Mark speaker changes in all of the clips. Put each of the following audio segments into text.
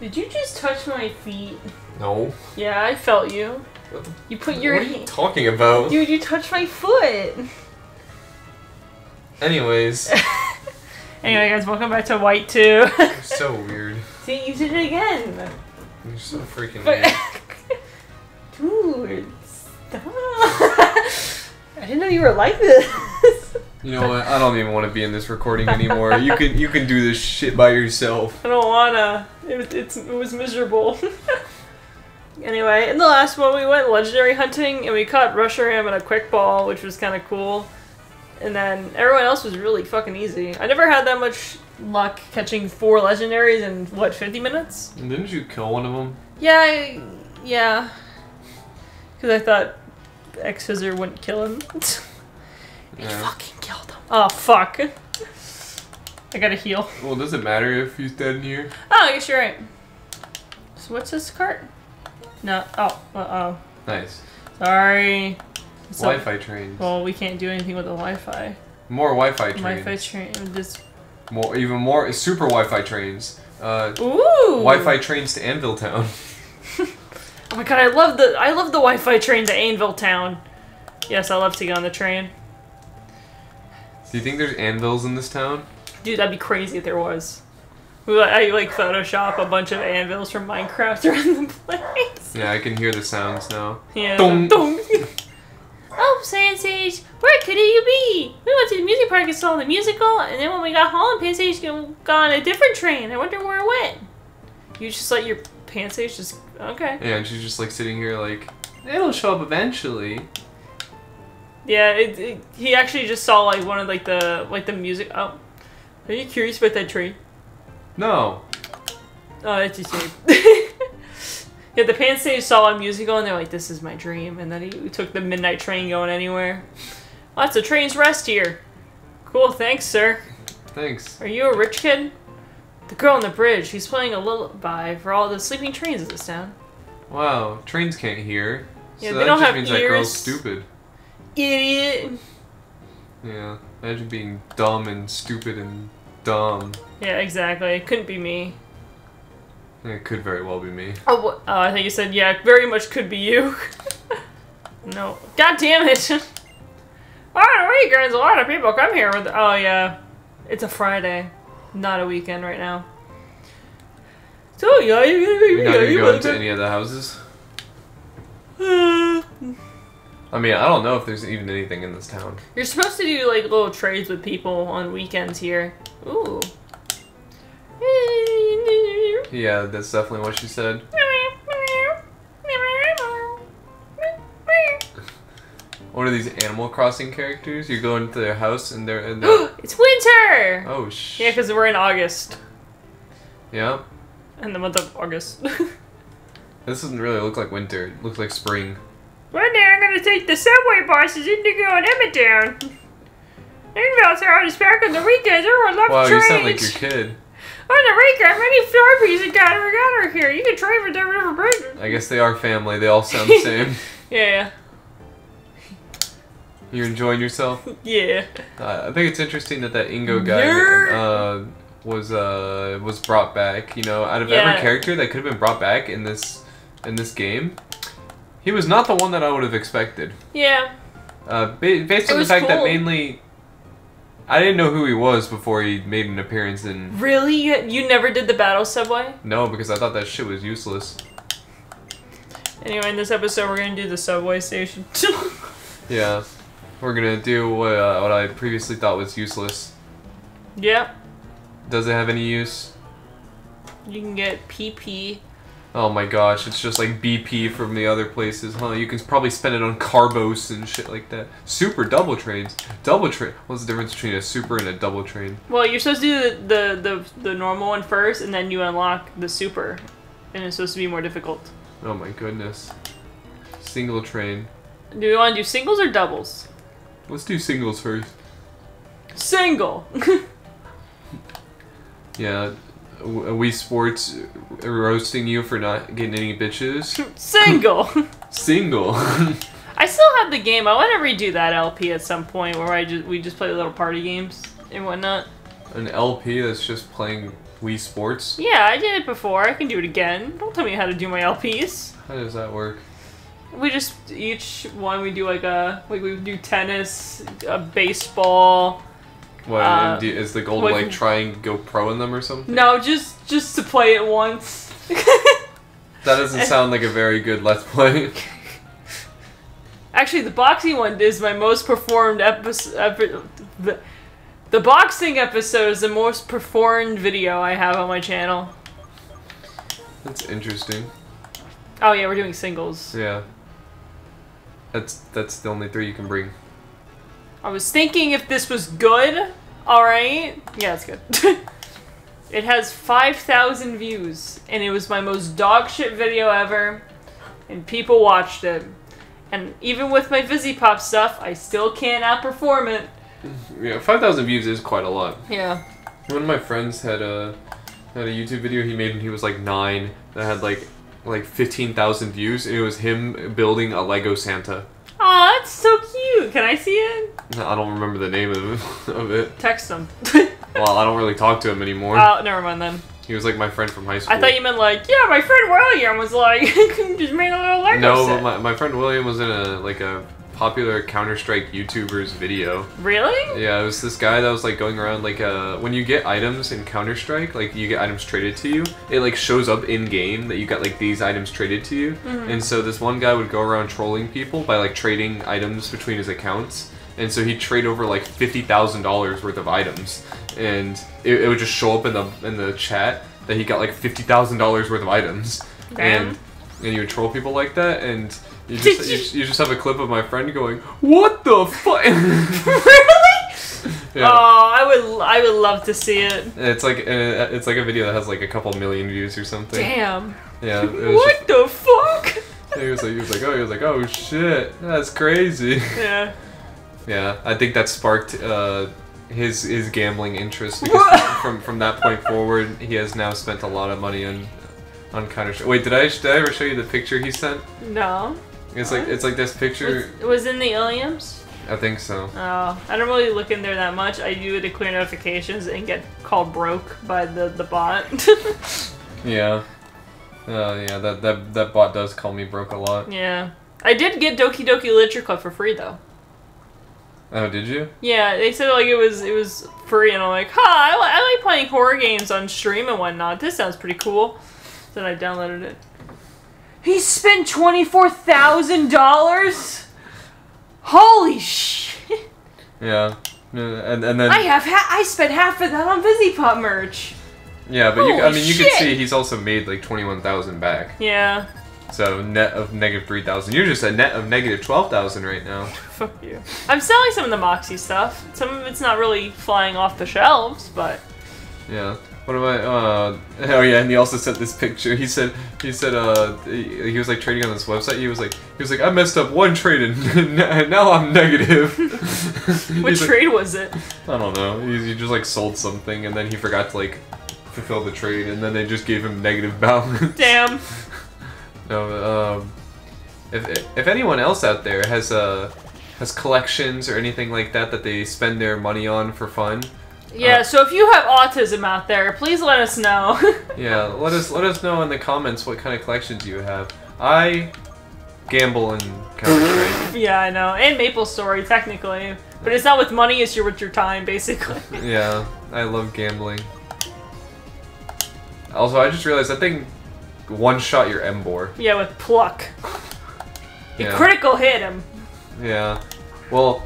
Speaker 1: Did you just touch my feet?
Speaker 2: No.
Speaker 1: Yeah, I felt you. You put your
Speaker 2: what are you talking about?
Speaker 1: Dude, you touched my foot.
Speaker 2: Anyways,
Speaker 1: Anyway, guys, welcome back to White 2.
Speaker 2: you're so weird.
Speaker 1: See, you did it again.
Speaker 2: You're so freaking weird.
Speaker 1: dude, stop. I didn't know you were like this.
Speaker 2: You know what? I don't even want to be in this recording anymore. You can you can do this shit by yourself.
Speaker 1: I don't wanna. It was, it's, it was miserable. anyway, in the last one, we went legendary hunting and we caught Reshiram and a quick ball, which was kind of cool. And then everyone else was really fucking easy. I never had that much luck catching four legendaries in what 50 minutes.
Speaker 2: And didn't you kill one of them?
Speaker 1: Yeah, I, yeah. Because I thought X Scissor wouldn't kill him.
Speaker 2: Yeah.
Speaker 1: fucking killed him. Oh fuck. I gotta heal.
Speaker 2: Well, does it matter if he's dead in here?
Speaker 1: Oh, I guess you're right. So what's this cart? No. Oh. Uh oh.
Speaker 2: Nice.
Speaker 1: Sorry. So-
Speaker 2: Wi-Fi trains.
Speaker 1: Well, we can't do anything with the Wi-Fi.
Speaker 2: More Wi-Fi trains.
Speaker 1: Wi-Fi train. This.
Speaker 2: More, even more super Wi-Fi trains. Uh,
Speaker 1: Ooh.
Speaker 2: Wi-Fi trains to Anville Town.
Speaker 1: Oh my god, I love the I love the Wi-Fi train to Anville Town. Yes, I love to get on the train.
Speaker 2: Do you think there's anvils in this town?
Speaker 1: Dude, that'd be crazy if there was. I like Photoshop a bunch of anvils from Minecraft around the place.
Speaker 2: Yeah, I can hear the sounds now.
Speaker 1: Yeah.
Speaker 2: Dong.
Speaker 1: Dong. oh, Pansage, where could you be? We went to the music park and saw the musical, and then when we got home, Pan Sage got on a different train. I wonder where it went. You just let your Pan Sage just okay.
Speaker 2: Yeah, and she's just like sitting here like, it'll show up eventually.
Speaker 1: Yeah, it, it, he actually just saw like one of like the like the music. Oh, are you curious about that tree?
Speaker 2: No.
Speaker 1: Oh, that's just yeah, the Pan Sage saw a musical and they're like, "This is my dream," and then he took the midnight train going anywhere. Lots of trains rest here. Cool, thanks, sir.
Speaker 2: Thanks.
Speaker 1: Are you a rich kid? The girl on the bridge. She's playing a lullaby for all the sleeping trains in this town.
Speaker 2: Wow, trains can't hear.
Speaker 1: Yeah,
Speaker 2: so
Speaker 1: they
Speaker 2: that
Speaker 1: don't
Speaker 2: just
Speaker 1: have
Speaker 2: means that girl's
Speaker 1: ears.
Speaker 2: stupid.
Speaker 1: Idiot.
Speaker 2: Yeah, imagine being dumb and stupid and dumb.
Speaker 1: Yeah, exactly. It couldn't be me.
Speaker 2: It could very well be me.
Speaker 1: Oh, wha- oh, I think you said, yeah, very much could be you. no. God damn it. On the weekends, a lot of people come here with. Oh, yeah. It's a Friday, not a weekend right now. So, yeah, you
Speaker 2: You're not gonna go into any of the houses? Uh, I mean, I don't know if there's even anything in this town.
Speaker 1: You're supposed to do like little trades with people on weekends here. Ooh.
Speaker 2: Yeah, that's definitely what she said. What are these Animal Crossing characters? You go into their house and they're and they're
Speaker 1: it's winter!
Speaker 2: oh sh
Speaker 1: Yeah, because we're in August.
Speaker 2: yeah.
Speaker 1: In the month of August.
Speaker 2: This doesn't really look like winter. It looks like spring.
Speaker 1: One day I'm gonna take the subway buses Indigo and. Invalid's are on back on the weekends. Everyone loves
Speaker 2: Wow, you
Speaker 1: trains.
Speaker 2: sound like your kid.
Speaker 1: On the weekend, many Flarpies and got are here. You can trade for the river bridge.
Speaker 2: I guess they are family. They all sound the same.
Speaker 1: Yeah,
Speaker 2: You're enjoying yourself.
Speaker 1: yeah.
Speaker 2: Uh, I think it's interesting that that Ingo guy uh, was uh, was brought back. You know, out of
Speaker 1: Yeah.
Speaker 2: every character that could have been brought back in this in this game, he was not the one that I would have expected.
Speaker 1: Yeah.
Speaker 2: Uh, ba- based on the fact that mainly, I didn't know who he was before he made an appearance in.
Speaker 1: Really? You, never did the battle subway?
Speaker 2: No, because I thought that shit was useless.
Speaker 1: Anyway, in this episode, we're gonna do the subway station.
Speaker 2: Yeah, we're gonna do what, uh, what I previously thought was useless.
Speaker 1: yep.
Speaker 2: Does it have any use?
Speaker 1: You can get BP.
Speaker 2: Oh my gosh, it's just like BP from the other places, huh? You can probably spend it on carbos and shit like that. Super double trains. Double train. What's the difference between a super and a double train?
Speaker 1: Well, you're supposed to do the, the, the, the normal one first, and then you unlock the super. And it's supposed to be more difficult.
Speaker 2: Oh my goodness. Single train.
Speaker 1: Do we want to do singles or doubles?
Speaker 2: Let's do singles first.
Speaker 1: Single!
Speaker 2: Yeah. Wii Sports roasting you for not getting any bitches.
Speaker 1: Single!
Speaker 2: Single.
Speaker 1: I still have the game. I want to redo that LP at some point where I just we just play little party games and whatnot.
Speaker 2: An LP that's just playing Wii Sports.
Speaker 1: Yeah, I did it before. I can do it again. Don't tell me how to do my LPs.
Speaker 2: How does that work?
Speaker 1: We just each one we do like a like we do tennis, a baseball.
Speaker 2: What
Speaker 1: Uh,
Speaker 2: do- is the goal to like try and go pro in them or something?
Speaker 1: No, just just to play it once.
Speaker 2: That doesn't sound like a very good let's play.
Speaker 1: Actually, the boxing one is my most performed episode. Epi- the, the boxing episode is the most performed video I have on my channel.
Speaker 2: That's interesting.
Speaker 1: Oh yeah, we're doing singles.
Speaker 2: Yeah. That's that's the only three you can bring.
Speaker 1: I was thinking if this was good. All right. Yeah, it's good. it has 5,000 views, and it was my most dog shit video ever, and people watched it. And even with my Pop stuff, I still can't outperform it.
Speaker 2: Yeah, five thousand views is quite a lot.
Speaker 1: Yeah.
Speaker 2: One of my friends had a had a YouTube video he made when he was like nine that had like like fifteen thousand views. and It was him building a Lego Santa.
Speaker 1: Aw, that's so cute. Can I see it?
Speaker 2: I don't remember the name of of it.
Speaker 1: Text him.
Speaker 2: Well, I don't really talk to him anymore.
Speaker 1: oh, never mind then.
Speaker 2: he was like my friend from high school.
Speaker 1: I thought you meant like, yeah, my friend William was like, just made a little Lego
Speaker 2: No,
Speaker 1: set.
Speaker 2: my, my friend William was in a like a popular Counter Strike YouTuber's video.
Speaker 1: Really?
Speaker 2: Yeah, it was this guy that was like going around like uh when you get items in Counter Strike, like you get items traded to you, it like shows up in game that you got like these items traded to you. And so this one guy would go around trolling people by like trading items between his accounts. And so he'd trade over like fifty thousand dollars worth of items, and it, it would just show up in the in the chat that he got like fifty thousand dollars worth of items,
Speaker 1: Damn.
Speaker 2: and and you would troll people like that, and you just you, just- you just have a clip of my friend going, "What the fuck?"
Speaker 1: really?
Speaker 2: Yeah.
Speaker 1: Oh, I would, I would love to see it.
Speaker 2: It's like uh, it's like a video that has like a couple million views or something.
Speaker 1: Damn.
Speaker 2: Yeah,
Speaker 1: What the fuck?
Speaker 2: he was like he was like oh he was like oh shit that's crazy.
Speaker 1: Yeah.
Speaker 2: yeah, I think that sparked uh, his his gambling interest because from from that point forward he has now spent a lot of money on on Counter Strike. Wait, did I did I ever show you the picture he sent?
Speaker 1: No.
Speaker 2: It's like it's like this picture.
Speaker 1: Was, was in the Iliums?
Speaker 2: I think so.
Speaker 1: Oh, I don't really look in there that much. I do it to clear notifications and get called broke by the the bot.
Speaker 2: Yeah. Uh, yeah, that, that that bot does call me broke a lot.
Speaker 1: yeah. I did get Doki Doki Literature Club for free though.
Speaker 2: Oh, did you?
Speaker 1: Yeah, they said like it was it was free, and I'm like, huh, I, li- I like playing horror games on stream and whatnot. This sounds pretty cool. So then I downloaded it. He spent twenty four thousand dollars. Holy shit!
Speaker 2: Yeah. Yeah, And and then
Speaker 1: I have ha- I spent half of that on VivziePop merch.
Speaker 2: yeah, but you, I mean you
Speaker 1: shit.
Speaker 2: can see he's also made like twenty one thousand back.
Speaker 1: Yeah,
Speaker 2: So net of negative three thousand. You're just a net of negative twelve thousand right now.
Speaker 1: fuck you. I'm selling some of the Moxxie stuff. Some of it's not really flying off the shelves, but
Speaker 2: Yeah. What am I? Uh, oh yeah, and he also sent this picture. He said he said uh he, he was like trading on this website. He was like he was like I messed up one trade and now I'm negative.
Speaker 1: which
Speaker 2: He's like,
Speaker 1: trade was it?
Speaker 2: I don't know. He, he just like sold something and then he forgot to like fulfill the trade and then they just gave him negative balance.
Speaker 1: Damn.
Speaker 2: No, um, if if anyone else out there has uh has collections or anything like that that they spend their money on for fun,
Speaker 1: Yeah,
Speaker 2: Uh,
Speaker 1: so if you have autism out there, please let us know.
Speaker 2: yeah, let us let us know in the comments what kind of collections you have. I gamble in Counter
Speaker 1: yeah, I know. And Maple Story, technically. But it's not with money, it's your with your time, basically.
Speaker 2: yeah, I love gambling. Also, I just realized that thing one shot your Emboar.
Speaker 1: yeah, with pluck. You
Speaker 2: Yeah.
Speaker 1: critical hit him.
Speaker 2: Yeah. Well,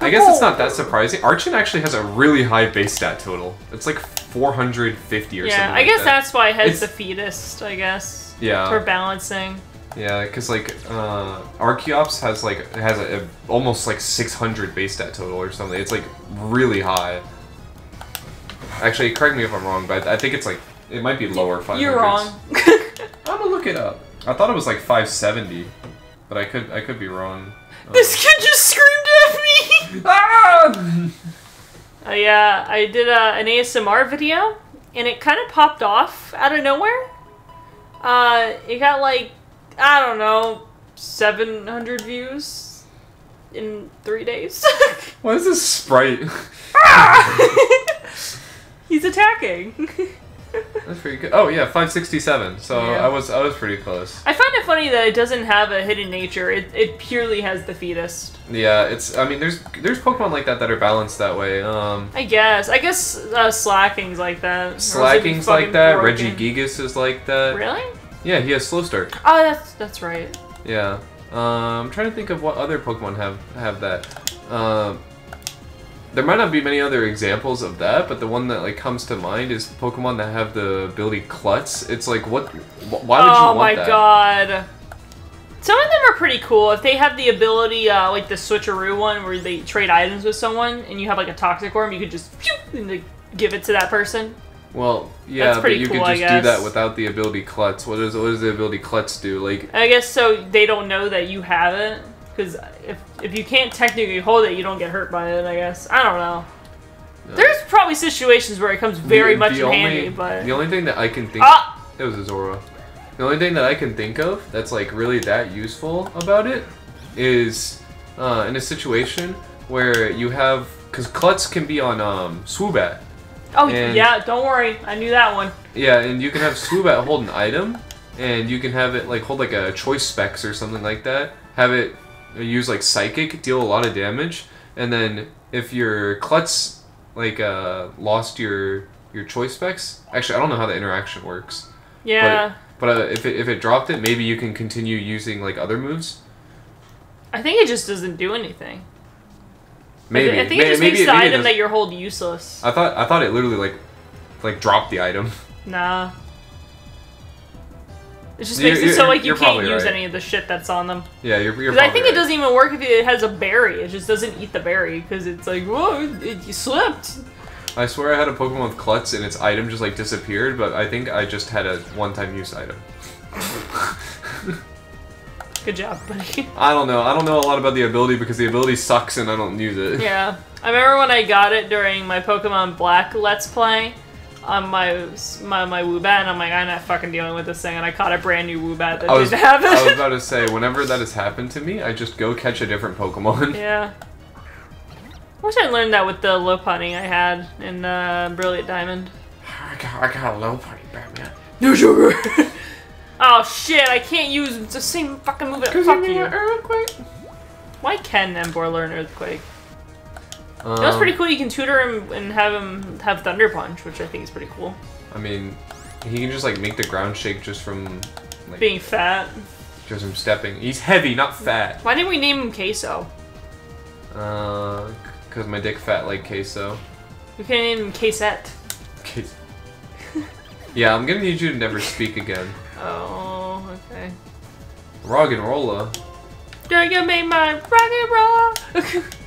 Speaker 2: I guess it's not that surprising. Archen actually has a really high base stat total. It's like 450 or something.
Speaker 1: Yeah, I
Speaker 2: like
Speaker 1: guess
Speaker 2: that.
Speaker 1: that's why Head's
Speaker 2: It's-
Speaker 1: the Defeatist, I guess.
Speaker 2: Yeah.
Speaker 1: For balancing.
Speaker 2: Yeah, because like uh, Archeops has like has a, a- almost like 600 base stat total or something. It's like really high. Actually, correct me if I'm wrong, but I think it's like it might be lower. 500s.
Speaker 1: You're wrong.
Speaker 2: I'm gonna look it up. I thought it was like 570, but I could I could be wrong.
Speaker 1: This kid just screamed at me!
Speaker 2: Ah!
Speaker 1: Uh, yeah, I did uh, an ASMR video, and it kind of popped off out of nowhere. Uh, it got like, I don't know, 700 views in three days.
Speaker 2: What is this sprite?
Speaker 1: He's attacking.
Speaker 2: That's pretty good. Oh yeah, 567. So
Speaker 1: Yeah.
Speaker 2: I was I was pretty close.
Speaker 1: I find it funny that it doesn't have a hidden nature. It, it purely has the fetus.
Speaker 2: Yeah, it's. I mean, there's there's Pokemon like that that are balanced that way. Um,
Speaker 1: I guess. I guess uh, Slaking's like that. Or else it'd be Slaking's
Speaker 2: like that.
Speaker 1: broken.
Speaker 2: Regigigas is like that.
Speaker 1: Really?
Speaker 2: Yeah, he has slow start.
Speaker 1: Oh, that's that's right.
Speaker 2: Yeah. Um, I'm trying to think of what other Pokemon have have that. Um, there might not be many other examples of that, but the one that like comes to mind is Pokemon that have the ability Klutz. It's like what? wh- Why would you want that?
Speaker 1: oh my god. Some of them are pretty cool. If they have the ability, uh, like the switcheroo one, where they trade items with someone, and you have like a toxic worm, you could just phew, and like, give it to that person.
Speaker 2: Well, yeah,
Speaker 1: That's
Speaker 2: but
Speaker 1: pretty
Speaker 2: you
Speaker 1: cool,
Speaker 2: could
Speaker 1: I
Speaker 2: just do that without the ability Klutz. What does what does the ability Klutz do? Like,
Speaker 1: I guess so they don't know that you have it, because if if you can't technically hold it, you don't get hurt by it. I guess I don't know.
Speaker 2: uh,
Speaker 1: There's probably situations where it comes very
Speaker 2: the-
Speaker 1: much
Speaker 2: the
Speaker 1: in
Speaker 2: only,
Speaker 1: handy, but
Speaker 2: the only thing that I can think
Speaker 1: ah,
Speaker 2: it was a Zora. The only thing that I can think of that's like really that useful about it is uh, in a situation where you have because Klutz can be on um, Swoobat.
Speaker 1: oh
Speaker 2: and-
Speaker 1: yeah, don't worry, I knew that one.
Speaker 2: Yeah, and you can have Swoobat hold an item, and you can have it like hold like a choice specs or something like that. Have it use like psychic, deal a lot of damage, and then if your Klutz like uh, lost your your choice specs, actually I don't know how the interaction works.
Speaker 1: Yeah,
Speaker 2: But uh, if it if it dropped it, maybe you can continue using like other moves.
Speaker 1: I think it just doesn't do anything. I
Speaker 2: Maybe
Speaker 1: I think
Speaker 2: May-
Speaker 1: it just
Speaker 2: maybe
Speaker 1: makes the
Speaker 2: maybe it
Speaker 1: item that you're hold useless.
Speaker 2: I thought I thought it literally like like dropped the item.
Speaker 1: Nah. It just
Speaker 2: You're-
Speaker 1: makes it so like you can't use
Speaker 2: right.
Speaker 1: any of the shit that's on them.
Speaker 2: Yeah, you're. you're
Speaker 1: Because I think it doesn't even work if it has a berry. It just doesn't eat the berry because it's like, whoa, it, you slipped.
Speaker 2: I swear I had a Pokemon with Klutz and its item just like disappeared, but I think I just had a one-time use item.
Speaker 1: Good job, buddy.
Speaker 2: I don't know. I don't know a lot about the ability because the ability sucks and I don't use it.
Speaker 1: yeah, I remember when I got it during my Pokemon Black Let's Play on my my my Woobat, and I'm like, I'm not fucking dealing with this thing, and I caught a brand new Woobat that
Speaker 2: I was,
Speaker 1: didn't have
Speaker 2: I was about to say, whenever that has happened to me, I just go catch a different Pokemon.
Speaker 1: yeah. I wish I learned that with the Lopunny I had in uh, Brilliant Diamond.
Speaker 2: I got, I got a low party, Batman.
Speaker 1: No sugar. oh shit! I can't use the same fucking move. Fuck you.
Speaker 2: Earthquake.
Speaker 1: Why can Emboar learn Earthquake?
Speaker 2: Um,
Speaker 1: That was pretty cool. You can tutor him and have him have Thunder Punch, which I think is pretty cool.
Speaker 2: I mean, he can just like make the ground shake just from like
Speaker 1: Being fat.
Speaker 2: just from stepping. He's heavy, not fat.
Speaker 1: Why didn't we name him Queso?
Speaker 2: Uh, cause my dick fat like queso.
Speaker 1: We can name him Quesette.
Speaker 2: Yeah, I'm gonna need you to never speak again.
Speaker 1: Oh, okay.
Speaker 2: Rog and Rolla.
Speaker 1: Do you make my rock and roll?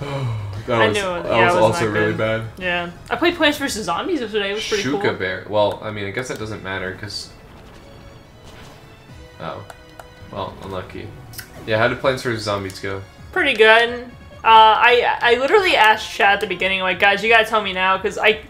Speaker 2: That
Speaker 1: I
Speaker 2: was,
Speaker 1: knew it.
Speaker 2: that
Speaker 1: Yeah,
Speaker 2: was
Speaker 1: was
Speaker 2: also really bad.
Speaker 1: yeah. I played Plants vs. Zombies yesterday. It was pretty
Speaker 2: Shuka
Speaker 1: cool.
Speaker 2: Bear. Well, I mean, I guess that doesn't matter because. Oh, well, unlucky. Yeah, how did Plants vs Zombies go?
Speaker 1: Pretty good. Uh, I I literally asked chat at the beginning, like, guys, you gotta tell me now, because I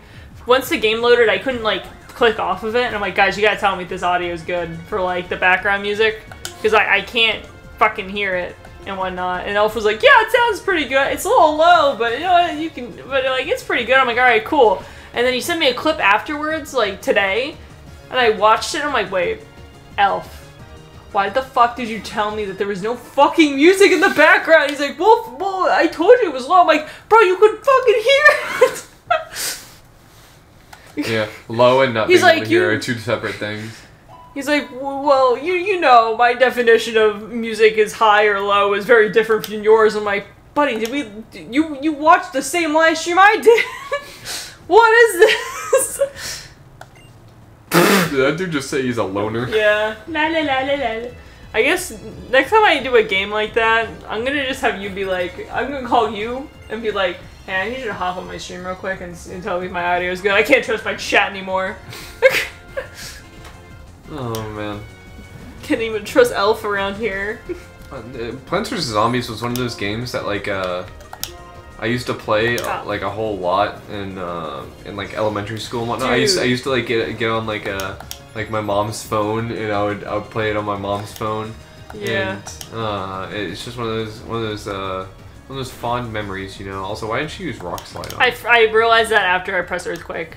Speaker 1: once the game loaded, I couldn't like click off of it, and I'm like, guys, you gotta tell me if this audio is good for like the background music, because I I can't fucking hear it and whatnot. And Elf was like, yeah, it sounds pretty good. It's a little low, but you know what, you can, but like it's pretty good. I'm like, all right, cool. And then he sent me a clip afterwards, like today, and I watched it. and I'm like, wait, Elf. Why the fuck did you tell me that there was no fucking music in the background? He's like, well, well, I told you it was low. I'm like, bro, you could fucking hear it.
Speaker 2: Yeah, low and not
Speaker 1: He's
Speaker 2: being able
Speaker 1: like,
Speaker 2: to hear
Speaker 1: you-
Speaker 2: are two separate things.
Speaker 1: He's like, well, you you know, my definition of music is high or low is very different from yours. I'm like, buddy, did we? You you watched the same live stream I did? what is this?
Speaker 2: Did that dude just say he's a loner?
Speaker 1: yeah. La la la la. la. I guess next time I do a game like that, I'm gonna just have you be like, I'm gonna call you and be like, hey, I need you to hop on my stream real quick and, and tell me if my audio is good. I can't trust my chat anymore.
Speaker 2: Oh man.
Speaker 1: Can't even trust Elf around here.
Speaker 2: Uh, Plants vs Zombies was one of those games that like uh, I used to play uh, like a whole lot in uh, in like elementary school and whatnot. I used I used to like get get on like a like my mom's phone and I would I would play it on my mom's phone.
Speaker 1: Yeah.
Speaker 2: And uh, it's just one of those one of those uh, of those fond memories, you know. Also, why didn't you use rock slide on?
Speaker 1: I, I realized that after I pressed earthquake.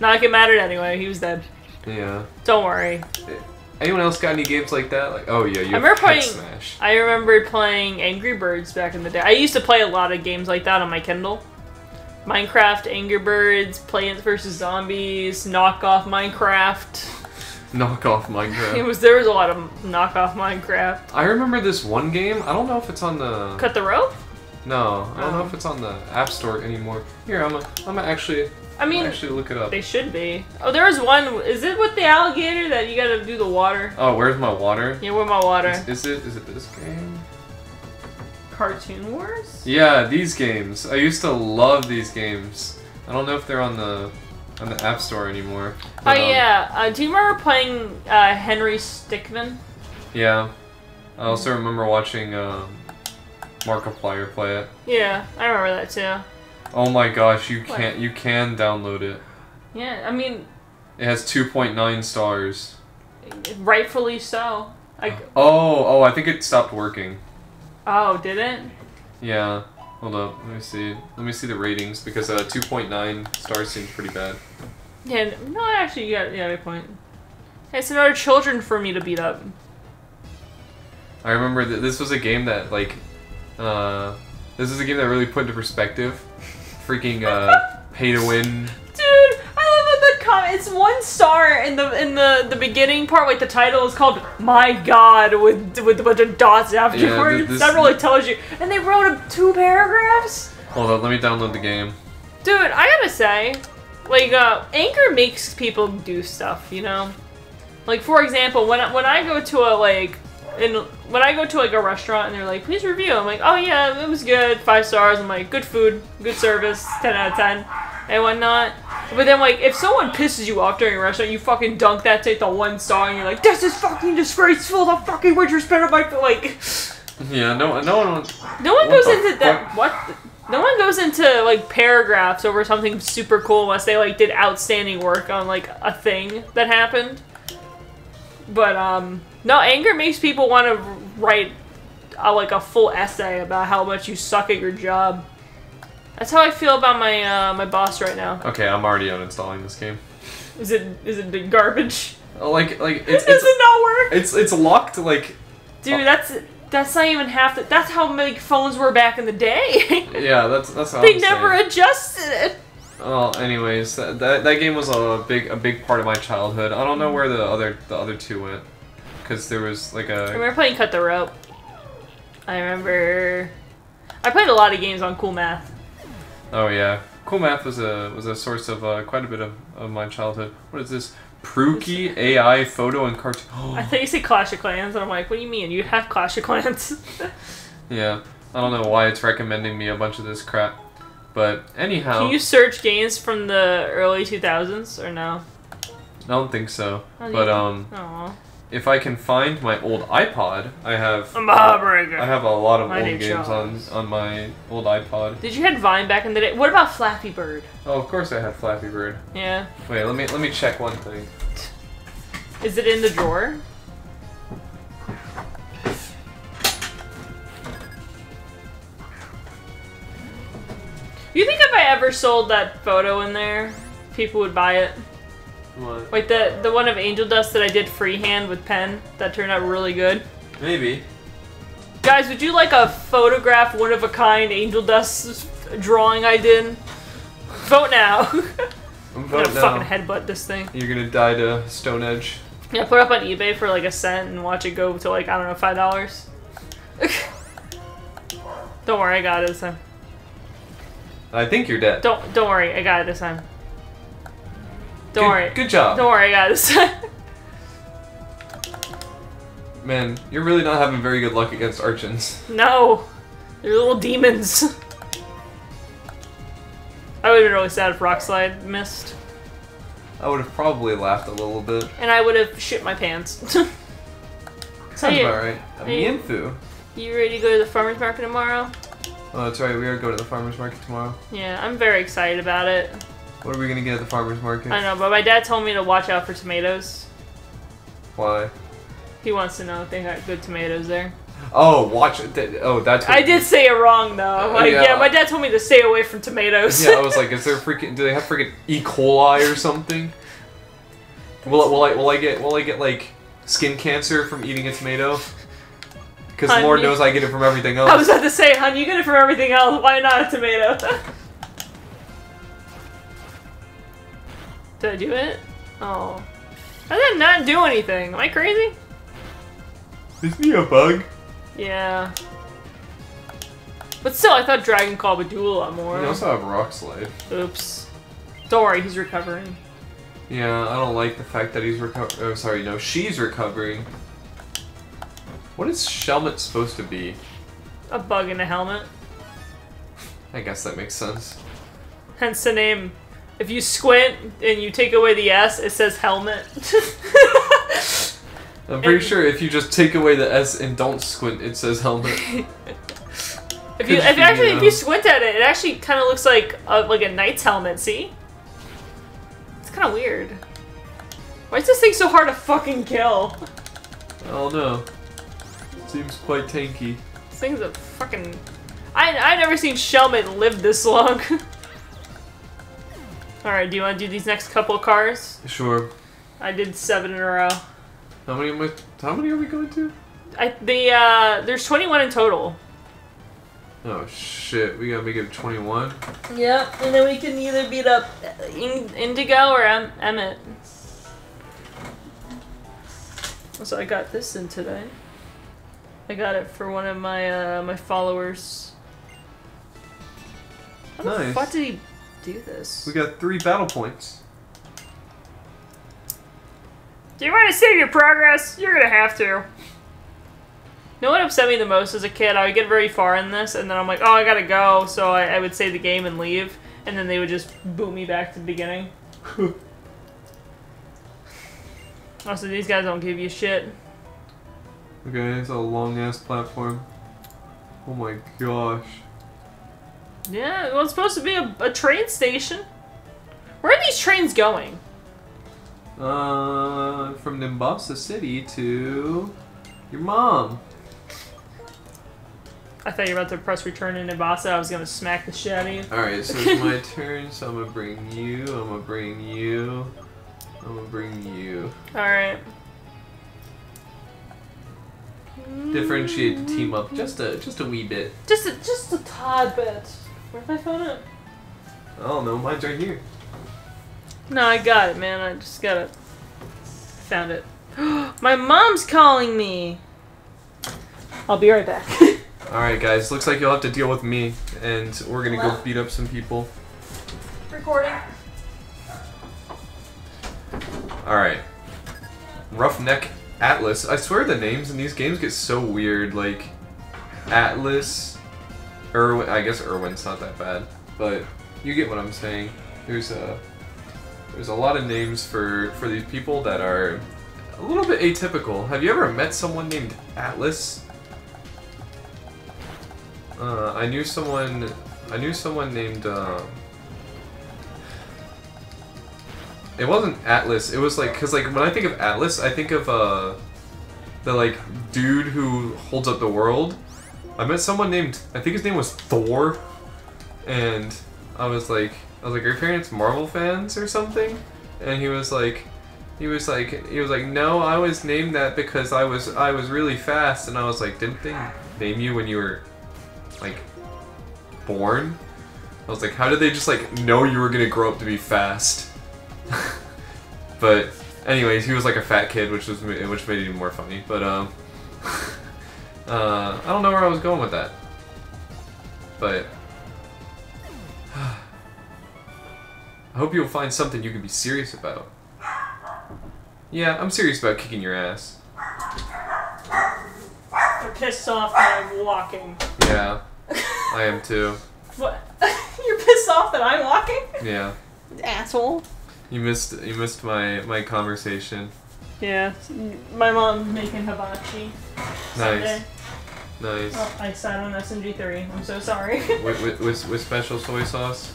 Speaker 1: Not like it mattered anyway. He was dead.
Speaker 2: Yeah.
Speaker 1: Don't worry.
Speaker 2: Anyone else got any games like that? Like, oh yeah, you
Speaker 1: I remember playing-
Speaker 2: Smash.
Speaker 1: I remember playing Angry Birds back in the day. I used to play a lot of games like that on my Kindle. Minecraft, Angry Birds, Plants vs Zombies, knockoff Minecraft.
Speaker 2: Knockoff
Speaker 1: It
Speaker 2: Minecraft.
Speaker 1: was there was a lot of knockoff Minecraft.
Speaker 2: I remember this one game. I don't know if it's on the.
Speaker 1: Cut the rope?
Speaker 2: No, I don't know
Speaker 1: Oh.
Speaker 2: if it's on the App Store anymore. Here, I'm gonna, I'm gonna actually,
Speaker 1: I mean,
Speaker 2: actually look it up.
Speaker 1: they should be. Oh, there was one. Is it with the alligator that you gotta do the water?
Speaker 2: Oh, where's my water?
Speaker 1: Yeah, with my water.
Speaker 2: Is, is it is it this game?
Speaker 1: Cartoon Wars?
Speaker 2: Yeah, these games. I used to love these games. I don't know if they're on the on the App Store anymore.
Speaker 1: Oh
Speaker 2: but, um,
Speaker 1: yeah. Uh, do you remember playing uh, Henry Stickmin?
Speaker 2: Yeah. I also remember watching um, Markiplier play it.
Speaker 1: Yeah, I remember that too.
Speaker 2: Oh my gosh, you can't you can download it.
Speaker 1: Yeah, I mean,
Speaker 2: It has 2.9 stars.
Speaker 1: rightfully so. Like,
Speaker 2: Oh, oh, I think it stopped working.
Speaker 1: oh, did it?
Speaker 2: Yeah. Hold up. Let me see. Let me see the ratings because uh, 2.9 stars seems pretty bad.
Speaker 1: Yeah, no, actually, you got, you got a point. Hey, it's another children for me to beat up.
Speaker 2: I remember that this was a game that like, uh, this is a game that really put into perspective, freaking uh, pay to win.
Speaker 1: Dude, I love that the comment. It's one star in the in the the beginning part. Like the title is called "My God" with with a bunch of dots afterwards.
Speaker 2: this-
Speaker 1: that really tells you. And they wrote up two paragraphs.
Speaker 2: Hold on, let me download the game.
Speaker 1: Dude, I gotta say, like, uh, Anchor makes people do stuff, you know? Like, for example, when I, when I go to a, like, in, when I go to, like, a restaurant and they're like, please review, I'm like, oh yeah, it was good, five stars, I'm like, good food, good service, 10 out of 10, and whatnot. But then, like, if someone pisses you off during a restaurant, you fucking dunk that to the one star and you're like, this is fucking disgraceful, the fucking waitress on my, like,
Speaker 2: Yeah, no, no one.
Speaker 1: no one goes into that. What? No one goes into like paragraphs over something super cool unless they like did outstanding work on like a thing that happened. But um, no, anger makes people want to write uh, like a full essay about how much you suck at your job. That's how I feel about my uh, my boss right now.
Speaker 2: Okay, I'm already uninstalling this game.
Speaker 1: Is it is it garbage?
Speaker 2: Like, like it's
Speaker 1: Does it not work?
Speaker 2: it's it's locked. Like,
Speaker 1: Dude, that's that's not even half the. That's how like phones were back in the day.
Speaker 2: yeah, that's that's how
Speaker 1: they
Speaker 2: I'm
Speaker 1: never
Speaker 2: saying.
Speaker 1: adjusted it.
Speaker 2: Well, anyways, that, that that game was a big a big part of my childhood. I don't know where the other the other two went, because there was like
Speaker 1: I
Speaker 2: a
Speaker 1: remember playing Cut the Rope. I remember. I played a lot of games on Cool Math.
Speaker 2: oh yeah, Cool Math was a was a source of uh, quite a bit of, of my childhood. What is this? Pruki AI photo and cartoon.
Speaker 1: I thought you said Clash of Clans, and I'm like, what do you mean? You have Clash of Clans.
Speaker 2: yeah, I don't know why it's recommending me a bunch of this crap, but anyhow,
Speaker 1: Can you search games from the early 2000s or no?
Speaker 2: I don't think so.
Speaker 1: Oh,
Speaker 2: But um,
Speaker 1: Aw.
Speaker 2: If I can find my old iPod, I have
Speaker 1: I'm a.
Speaker 2: I have a lot of
Speaker 1: My
Speaker 2: old games on on my old iPod.
Speaker 1: Did you had Vine back in the day? What about Flappy Bird?
Speaker 2: Oh, of course I had Flappy Bird.
Speaker 1: Yeah.
Speaker 2: Wait, let me let me check one thing.
Speaker 1: Is it in the drawer? You think if I ever sold that photo in there, people would buy it?
Speaker 2: What?
Speaker 1: Like the the one of Angel Dust that I did freehand with pen that turned out really good.
Speaker 2: Maybe.
Speaker 1: Guys, would you like a photograph one of a kind Angel Dust drawing I did? Vote now.
Speaker 2: I'm
Speaker 1: I'm gonna
Speaker 2: now.
Speaker 1: fucking headbutt this thing.
Speaker 2: You're gonna die to Stone Edge.
Speaker 1: Yeah, put it up on eBay for like a cent and watch it go to like I don't know five dollars. don't worry, I got it this time.
Speaker 2: I think you're dead.
Speaker 1: Don't don't worry, I got it this time. Don't
Speaker 2: good,
Speaker 1: worry.
Speaker 2: Good job.
Speaker 1: Don't worry, I got it this time.
Speaker 2: Man, you're really not having very good luck against Archens.
Speaker 1: no, they're little demons. I would have been really sad if Rock Slide missed,
Speaker 2: I would have probably laughed a little bit.
Speaker 1: and I would have shit my pants.
Speaker 2: Sounds about right. A. Mienfoo.
Speaker 1: you ready to go to the farmers market tomorrow?
Speaker 2: Oh, that's right. We are going to the farmer's market tomorrow.
Speaker 1: Yeah, I'm very excited about it.
Speaker 2: What are we gonna get at the farmer's market?
Speaker 1: I know, but my dad told me to watch out for tomatoes.
Speaker 2: Why?
Speaker 1: He wants to know if they got good tomatoes there.
Speaker 2: Oh, watch it. Oh, that's.
Speaker 1: I did say it wrong though. Uh, like, yeah.
Speaker 2: yeah.
Speaker 1: my dad told me to stay away from tomatoes.
Speaker 2: Yeah, I was like, is there freaking? Do they have freaking E. coli or something? Will will I will I get will I get like skin cancer from eating a tomato? Because Lord knows I get it from everything else.
Speaker 1: I was about to say, hon, you get it from everything else. Why not a tomato? did I do it? Oh. I did not do anything. Am I crazy?
Speaker 2: Is he a bug?
Speaker 1: Yeah. But still, I thought Dragon Claw would do a lot more.
Speaker 2: We also have Rock Slide.
Speaker 1: Oops. Don't worry, he's recovering.
Speaker 2: Yeah, I don't like the fact that he's recovering. Oh, sorry, no, she's recovering. What is Shelmet supposed to be?
Speaker 1: A bug in a helmet.
Speaker 2: I guess that makes sense.
Speaker 1: Hence the name. If you squint and you take away the S, it says helmet.
Speaker 2: I'm pretty
Speaker 1: And-
Speaker 2: sure if you just take away the S and don't squint, it says helmet.
Speaker 1: If you, if
Speaker 2: be,
Speaker 1: actually,
Speaker 2: you
Speaker 1: if uh,
Speaker 2: you
Speaker 1: squint at it, it actually kind of looks like a, like a knight's helmet. See? It's kind of weird. Why is this thing so hard to fucking kill?
Speaker 2: I don't know. Seems quite tanky.
Speaker 1: This thing's a fucking. I I never seen Shelmet live this long. All right, do you want to do these next couple cars?
Speaker 2: Sure.
Speaker 1: I did seven in a row.
Speaker 2: How many am I, How many are we going to?
Speaker 1: I the uh, there's 21 in total.
Speaker 2: Oh shit, we gotta make it 21.
Speaker 1: Yep, and then we can either beat up In- Indigo or em- Emmet. So I got this in today. I got it for one of my uh, my followers. How the
Speaker 2: Nice.
Speaker 1: fuck did he do this?
Speaker 2: We got three battle points.
Speaker 1: Do you want to save your progress? You're gonna have to. You know what upset me the most as a kid? I would get very far in this, and then I'm like, oh, I gotta go, so I, I would save the game and leave, and then they would just boot me back to the beginning. Also, these guys don't give you shit.
Speaker 2: Okay, it's a long ass platform. Oh my gosh.
Speaker 1: Yeah, well, it's supposed to be a, a train station. Where are these trains going?
Speaker 2: Uh, from Nimbasa City to your mom.
Speaker 1: I thought you were about to press return in Nimbasa. I was gonna smack the shit out of you.
Speaker 2: Alright, so it's my turn, so I'm gonna bring you, I'm gonna bring you, I'm gonna bring you.
Speaker 1: Alright.
Speaker 2: Differentiate the team up just a just a wee bit.
Speaker 1: Just a, just a tad bit. Where's my phone at?
Speaker 2: I don't know, mine's right here.
Speaker 1: No, I got it, man. I just got it. Found it. My mom's calling me. I'll be right back.
Speaker 2: Alright guys, looks like you'll have to deal with me, and we're gonna go beat up some people.
Speaker 1: Recording.
Speaker 2: Alright. Roughneck Atlas. I swear the names in these games get so weird, like Atlas, Irwin. I guess Irwin's not that bad, but you get what I'm saying. There's a there's a lot of names for for these people that are a little bit atypical. Have you ever met someone named Atlas? Uh, I knew someone. I knew someone named. Um, it wasn't Atlas. It was like because like when I think of Atlas, I think of uh the like dude who holds up the world. I met someone named I think his name was Thor, and I was like I was like, are your parents Marvel fans or something? And he was like. He was like, he was like, no, I was named that because I was, I was really fast, and I was like, didn't they name you when you were, like, born? I was like, how did they just like know you were gonna grow up to be fast? but anyways, he was like a fat kid, which was which made it even more funny. But um, uh, I don't know where I was going with that. But I hope you'll find something you can be serious about. Yeah, I'm serious about kicking your ass.
Speaker 1: I'm pissed off that I'm walking.
Speaker 2: Yeah, I am too.
Speaker 1: What? You're pissed off that I'm walking?
Speaker 2: Yeah,
Speaker 1: Asshole.
Speaker 2: you missed you missed my my conversation.
Speaker 1: Yeah. My mom's making hibachi.
Speaker 2: Nice,
Speaker 1: Sunday.
Speaker 2: Nice.
Speaker 1: Oh, I sat on SMG3. I'm so sorry.
Speaker 2: With, with, with, with special soy sauce.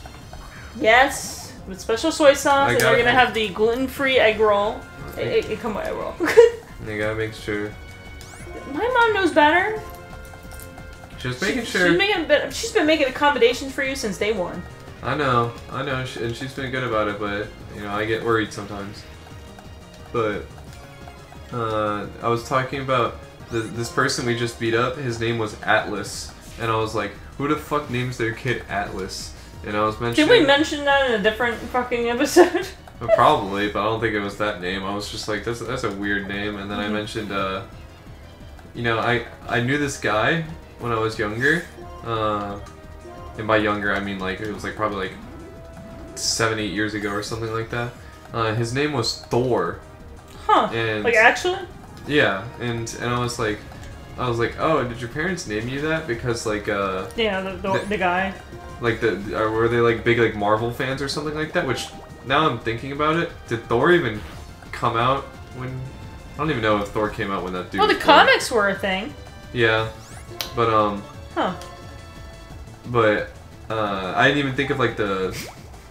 Speaker 1: yes. With special soy sauce,
Speaker 2: I
Speaker 1: and they're gonna have the gluten-free egg roll. It, it, it come with egg roll.
Speaker 2: You gotta make sure.
Speaker 1: My mom knows better.
Speaker 2: Just making
Speaker 1: She's
Speaker 2: sure.
Speaker 1: making a bit. She's been making accommodations for you since day one.
Speaker 2: I know, I know, sh- and she's been good about it, but you know, I get worried sometimes. But uh, I was talking about the, this person we just beat up. His name was Atlas, and I was like, "Who the fuck names their kid Atlas?" And I was mentioning.
Speaker 1: Did we mention that in a different fucking episode?
Speaker 2: Probably, but I don't think it was that name. I was just like, that's that's a weird name. And then I
Speaker 1: Mhm.
Speaker 2: mentioned, uh, you know, I I knew this guy when I was younger, uh, and by younger I mean like it was like probably like seven eight years ago or something like that. Uh, his name was Thor,
Speaker 1: huh?
Speaker 2: and
Speaker 1: Like actually?
Speaker 2: Yeah, and and I was like, I was like, oh, did your parents name you that because like uh
Speaker 1: Yeah, the, the,
Speaker 2: The-
Speaker 1: the guy.
Speaker 2: like the or were they like big like Marvel fans or something like that? Which now I'm thinking about it, did Thor even come out when? I don't even know if Thor came out when that dude.
Speaker 1: Well, the comics were a thing.
Speaker 2: Yeah, but um,
Speaker 1: Huh?
Speaker 2: but uh, I didn't even think of like the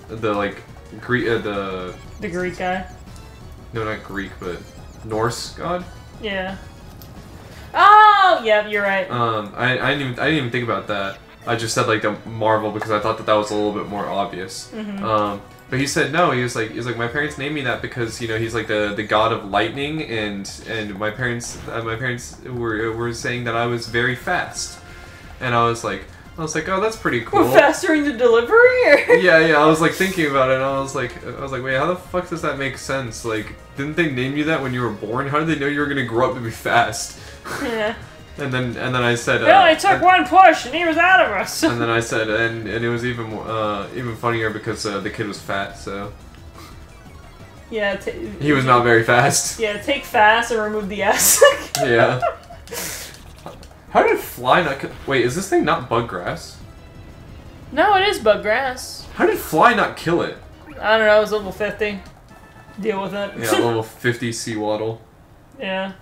Speaker 2: the like Greek uh, the
Speaker 1: The Greek guy.
Speaker 2: no not Greek but Norse god.
Speaker 1: Yeah. Oh, yeah, you're right.
Speaker 2: Um, I, I didn't even I didn't even think about that. I just said like the Marvel because I thought that that was a little bit more obvious.
Speaker 1: Mhm.
Speaker 2: Um, but he said no. He was like, he was like, my parents named me that because you know he's like the, the god of lightning, and and my parents uh, my parents were were saying that I was very fast, and I was like, I was like, oh, that's pretty cool.
Speaker 1: We're fast during the delivery. Or?
Speaker 2: yeah, yeah. I was like thinking about it, and I was like, I was like, wait, how the fuck does that make sense? Like, didn't they name you that when you were born? How did they know you were gonna grow up to be fast?
Speaker 1: yeah.
Speaker 2: And then and then I said, uh,
Speaker 1: only took
Speaker 2: and-
Speaker 1: one push, and he was out of us.
Speaker 2: and then I said, and and it was even more, uh, even funnier because uh, the kid was fat, so
Speaker 1: yeah.
Speaker 2: he was not very fast.
Speaker 1: Yeah, take fast and remove the S.
Speaker 2: Yeah. How did Fly not? Wait, is this thing not bug grass?
Speaker 1: no, it is bug grass.
Speaker 2: How did Fly not kill it?
Speaker 1: I don't know. It was level fifty. Deal with it.
Speaker 2: Yeah, level 50 Sewaddle.
Speaker 1: yeah.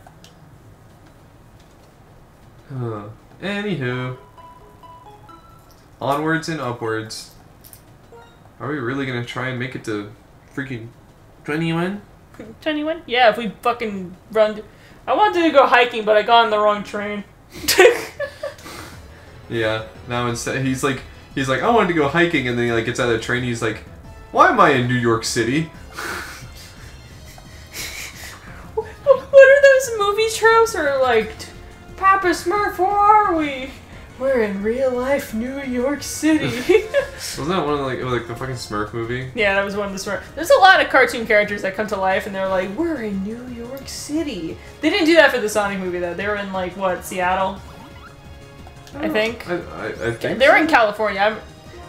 Speaker 2: Huh. Anywho. Onwards and upwards. Are we really gonna try and make it to freaking 21?
Speaker 1: Anyone? Yeah, if we fucking run. I wanted to go hiking, but I got on the wrong train.
Speaker 2: Yeah. Now instead, he's like, he's like, I wanted to go hiking, and then he like gets out of the train. He's like, Why am I in New York City?
Speaker 1: what are those movie tropes? Or like, Papa Smurf, where are we? We're in real life New York City.
Speaker 2: Wasn't that one of like, like the fucking Smurf movie?
Speaker 1: yeah, that was one of the Smurf. There's a lot of cartoon characters that come to life, and they're like, we're in New York City. They didn't do that for the Sonic movie though. They were in like what Seattle. I think.
Speaker 2: I, I, I think
Speaker 1: They were
Speaker 2: so.
Speaker 1: in California. I'm,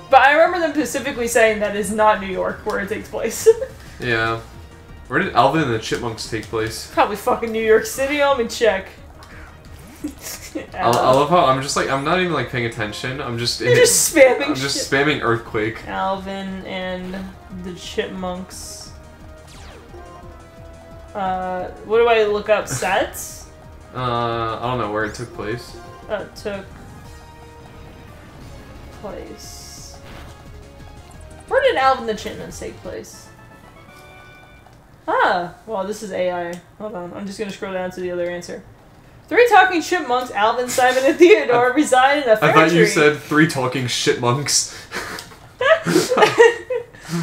Speaker 1: but I remember them specifically saying that is not New York where it takes place.
Speaker 2: Yeah. Where did Alvin and the Chipmunks take place?
Speaker 1: Probably fucking New York City. Let me check.
Speaker 2: I, I love how I'm just like I'm not even like paying attention. I'm just
Speaker 1: You're just spamming
Speaker 2: I'm just
Speaker 1: shit.
Speaker 2: spamming earthquake.
Speaker 1: Alvin and the Chipmunks. Uh, what do I look up? Sets?
Speaker 2: Uh, I don't know where it took place.
Speaker 1: uh, took place. Where did Alvin the Chipmunks take place? Ah, well, this is AI. Hold on, I'm just gonna scroll down to the other answer. Three talking chipmunks, Alvin, Simon, and Theodore, reside in a
Speaker 2: I
Speaker 1: fir
Speaker 2: thought you
Speaker 1: tree.
Speaker 2: said three talking shitmunks.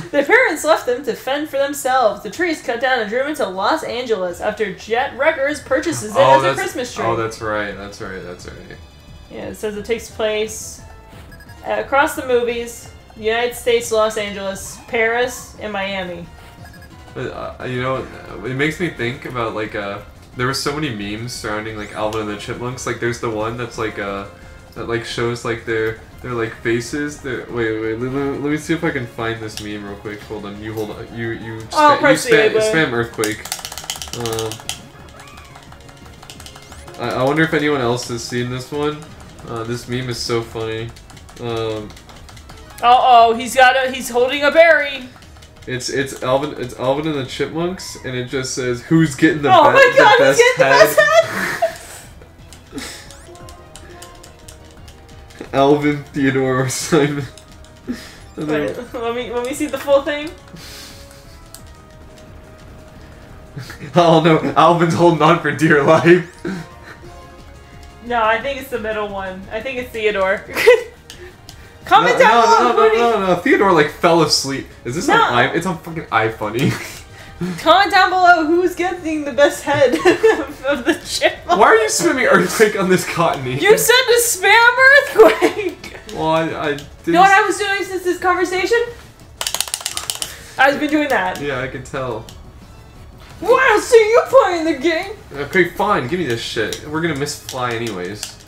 Speaker 1: Their parents left them to fend for themselves. The tree is cut down and driven to Los Angeles after Jet Records purchases it as a
Speaker 2: that's,
Speaker 1: Christmas tree.
Speaker 2: oh, that's right. That's right. That's right.
Speaker 1: Yeah, it says it takes place uh, across the movies, United States, Los Angeles, Paris, and Miami.
Speaker 2: But, uh, you know, it makes me think about like uh, there were so many memes surrounding like Alvin and the Chipmunks. Like, there's the one that's like uh, that like shows like their their like faces. Their wait wait let, let, let me see if I can find this meme real quick. Hold on, you hold on. You you
Speaker 1: Oh,
Speaker 2: spam, you
Speaker 1: the
Speaker 2: spam,
Speaker 1: A button.
Speaker 2: spam earthquake. Um, I, I wonder if anyone else has seen this one. Uh, this meme is so funny. Um,
Speaker 1: Oh oh, he's got a he's holding a berry.
Speaker 2: It's it's Alvin it's Alvin and the Chipmunks, and it just says who's getting the,
Speaker 1: oh
Speaker 2: be-
Speaker 1: my god,
Speaker 2: the best
Speaker 1: getting
Speaker 2: head.
Speaker 1: the best head.
Speaker 2: Alvin, Theodore, or Simon.
Speaker 1: Wait, let me let me see the full thing.
Speaker 2: oh no, Alvin's holding on for dear life.
Speaker 1: No, I think it's the middle one. I think it's Theodore. Comment
Speaker 2: no,
Speaker 1: down
Speaker 2: no,
Speaker 1: below.
Speaker 2: no, no, no, no, Theodore like fell asleep. Is this
Speaker 1: No.
Speaker 2: on i? It's on fucking iFunny.
Speaker 1: Comment down below who's getting the best head of the chipmunk.
Speaker 2: Why are you swimming earthquake on this Cottonee?
Speaker 1: You said to spam earthquake.
Speaker 2: Well, I, I did.
Speaker 1: You know what I was doing since this conversation? I've been doing that.
Speaker 2: Yeah, I can tell.
Speaker 1: Why don't see you playing the game?
Speaker 2: Okay, fine. Give me this shit. We're gonna miss fly anyways.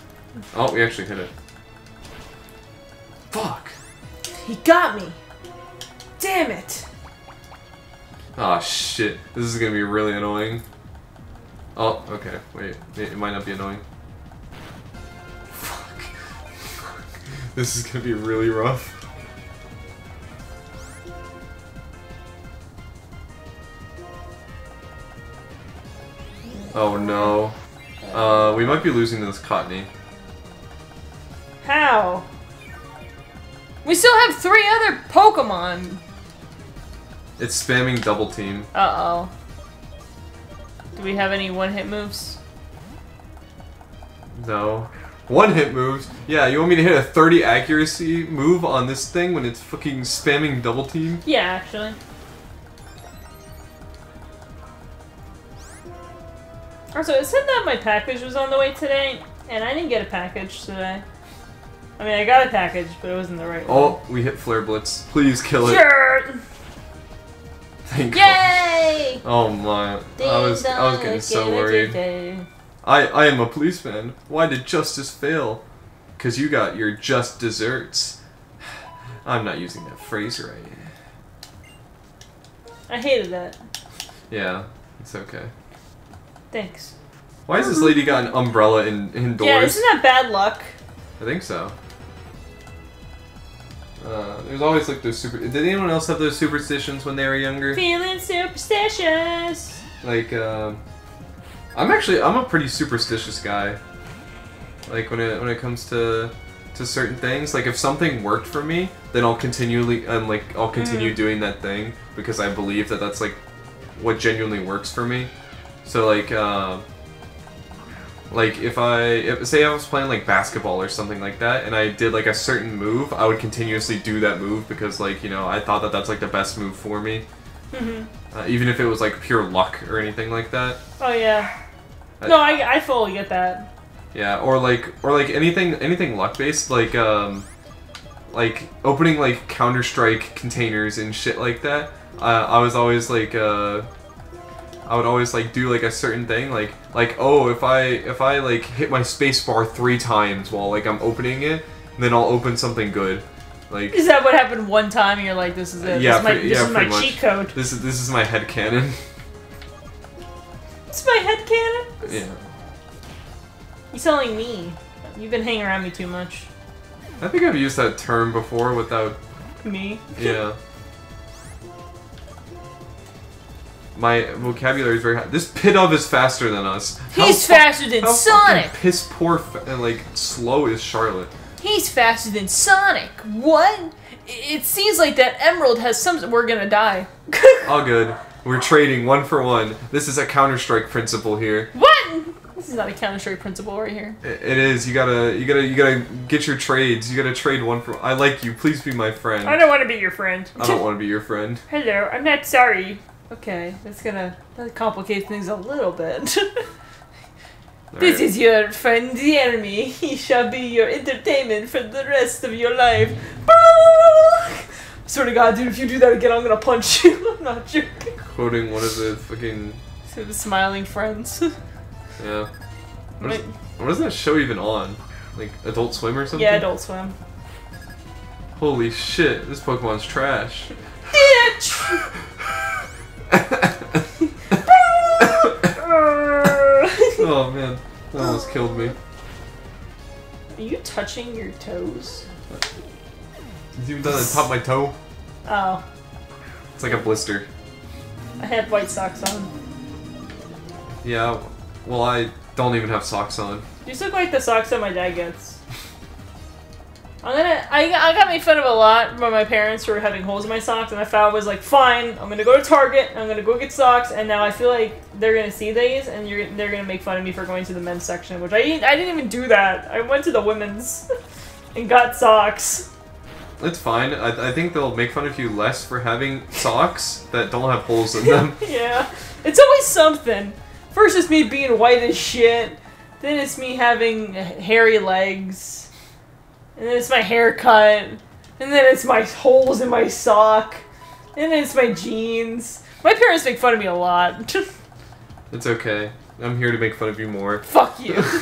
Speaker 2: Oh, we actually hit it. Fuck.
Speaker 1: He got me. Damn it.
Speaker 2: Ah, shit. This is gonna be really annoying. Oh, okay. Wait. It might not be annoying. Fuck. This is gonna be really rough. Oh no. Uh, we might be losing this Cottonee.
Speaker 1: How? We still have three other Pokemon.
Speaker 2: It's spamming double team.
Speaker 1: Uh oh. Do we have any one hit moves?
Speaker 2: No. One hit moves. Yeah, you want me to hit a 30 accuracy move on this thing when it's fucking spamming double team?
Speaker 1: Yeah, actually. Also, it said that my package was on the way today, and I didn't get a package today. I mean, I got a package, but it wasn't the right oh, one.
Speaker 2: Oh, we hit Flare Blitz. Please kill it.
Speaker 1: Sure!
Speaker 2: Thank God.
Speaker 1: Yay!
Speaker 2: Oh my. I was I was getting so worried. I I am a policeman. Why did justice fail? Cause you got your just desserts. I'm not using that phrase right.
Speaker 1: I hated that.
Speaker 2: Yeah, it's okay.
Speaker 1: Thanks.
Speaker 2: Why has this lady got an umbrella in indoors?
Speaker 1: Yeah, isn't that bad luck?
Speaker 2: I think so. Uh, there's always like those super. Did anyone else have those superstitions when they were younger?
Speaker 1: Feeling superstitious.
Speaker 2: Like, um, I'm actually I'm a pretty superstitious guy. Like when it when it comes to to certain things, like if something worked for me, then I'll continually I'm like I'll continue doing that thing because I believe that that's like what genuinely works for me. So like, uh, like if I if, say I was playing like basketball or something like that, and I did like a certain move, I would continuously do that move because like you know I thought that that's like the best move for me.
Speaker 1: hmm
Speaker 2: Uh, even if it was like pure luck or anything like that.
Speaker 1: Oh yeah.
Speaker 2: I-
Speaker 1: No, I, I fully get that.
Speaker 2: Yeah, or like or like anything anything luck based like um like opening like Counter Strike containers and shit like that. Uh, I was always like uh I would always like do like a certain thing like like oh if I if I like hit my space bar three times while like I'm opening it, then I'll open something good. Like
Speaker 1: Is that what happened one time and you're like, this is it?
Speaker 2: Yeah,
Speaker 1: this is my, this
Speaker 2: yeah,
Speaker 1: is my
Speaker 2: much.
Speaker 1: cheat code.
Speaker 2: this is this is my head cannon.
Speaker 1: It's my head cannon.
Speaker 2: yeah.
Speaker 1: Sound like me. You've been hanging around me too much.
Speaker 2: I think I've used that term before without
Speaker 1: Me.
Speaker 2: Yeah. My vocabulary is very high. This Pidove is faster than us.
Speaker 1: He's
Speaker 2: fu-
Speaker 1: faster than
Speaker 2: how
Speaker 1: Sonic.
Speaker 2: fucking piss poor fa- and like slow is Charlotte.
Speaker 1: He's faster than Sonic. What? It seems like that Emerald has some. We're gonna die.
Speaker 2: All good. We're trading one for one. This is a Counter Strike principle here.
Speaker 1: what? This is not a Counter Strike principle right here.
Speaker 2: I- It is. You gotta. You gotta. You gotta get your trades. You gotta trade one for. I like you. Please be my friend.
Speaker 1: I don't want to be your friend.
Speaker 2: I don't want to be your friend.
Speaker 1: Hello, I'm not sorry. Okay, that's gonna that complicates things a little bit. this
Speaker 2: Alright.
Speaker 1: is your friend, the enemy. He shall be your entertainment for the rest of your life. Swear to God, dude, if you do that again, I'm gonna punch you. I'm not joking.
Speaker 2: quoting one of the fucking.
Speaker 1: So the smiling friends.
Speaker 2: Yeah. What is, what is that show even on? Like Adult Swim or something?
Speaker 1: yeah, Adult Swim.
Speaker 2: Holy shit! This Pokemon's trash.
Speaker 1: Bitch!
Speaker 2: oh man, that almost killed me.
Speaker 1: Are you touching your toes?
Speaker 2: It's even done on top of my toe.
Speaker 1: Oh,
Speaker 2: It's like a blister.
Speaker 1: I have white socks on.
Speaker 2: Yeah. Well, I don't even have socks on.
Speaker 1: You look like the socks that my dad gets. I'm gonna. I, I got made fun of a lot by my parents for having holes in my socks, and I thought I was like, fine. I'm gonna go to Target. I'm gonna go get socks, and now I feel like they're gonna see these, and you're they're gonna make fun of me for going to the men's section, which I didn't- I didn't even do that. I went to the women's and got socks.
Speaker 2: It's fine. I, I think they'll make fun of you less for having socks that don't have holes in them.
Speaker 1: yeah, it's always something. First, it's me being white as shit. Then it's me having hairy legs. And then it's my haircut. And then it's my holes in my sock. And then it's my jeans. My parents make fun of me a lot.
Speaker 2: it's okay. I'm here to make fun of you more.
Speaker 1: Fuck you.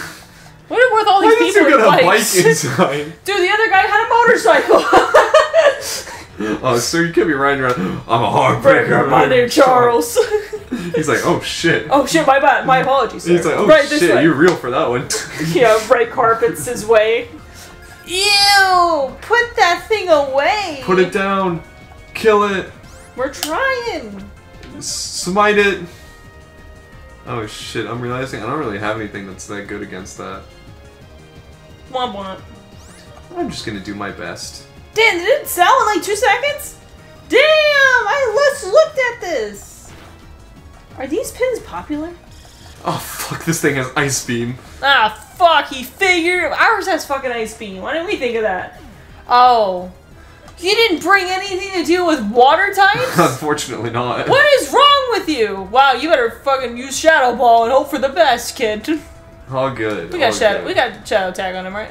Speaker 1: What are with all
Speaker 2: Why
Speaker 1: these
Speaker 2: did
Speaker 1: people
Speaker 2: you
Speaker 1: with
Speaker 2: got a
Speaker 1: bikes?
Speaker 2: bike inside?
Speaker 1: Dude, the other guy had a motorcycle.
Speaker 2: oh, so you can't be riding around. I'm a
Speaker 1: Breaker,
Speaker 2: heartbreaker.
Speaker 1: my name Charles.
Speaker 2: He's like, oh shit.
Speaker 1: oh shit, my bad. My apologies. Sir.
Speaker 2: He's like, oh
Speaker 1: right
Speaker 2: shit, you're real for that one.
Speaker 1: Yeah, red carpets his way. Ew! Put that thing away!
Speaker 2: Put it down. Kill it.
Speaker 1: We're trying!
Speaker 2: Smite it. Oh shit, I'm realizing I don't really have anything that's that good against that.
Speaker 1: Womp womp.
Speaker 2: I'm just gonna do my best.
Speaker 1: Damn, did it sell in like two seconds? Damn! I just looked at this! Are these pins popular?
Speaker 2: Oh fuck, this thing has ice beam.
Speaker 1: Ah, fuck, he figured. Ours has fucking ice beam. Why didn't we think of that? Oh. You didn't bring anything to do with water types?
Speaker 2: Unfortunately not.
Speaker 1: what is wrong with you? Wow, you better fucking use Shadow Ball and hope for the best, kid.
Speaker 2: All good.
Speaker 1: We got
Speaker 2: all
Speaker 1: shadow.
Speaker 2: good.
Speaker 1: We got shadow tag on him, right?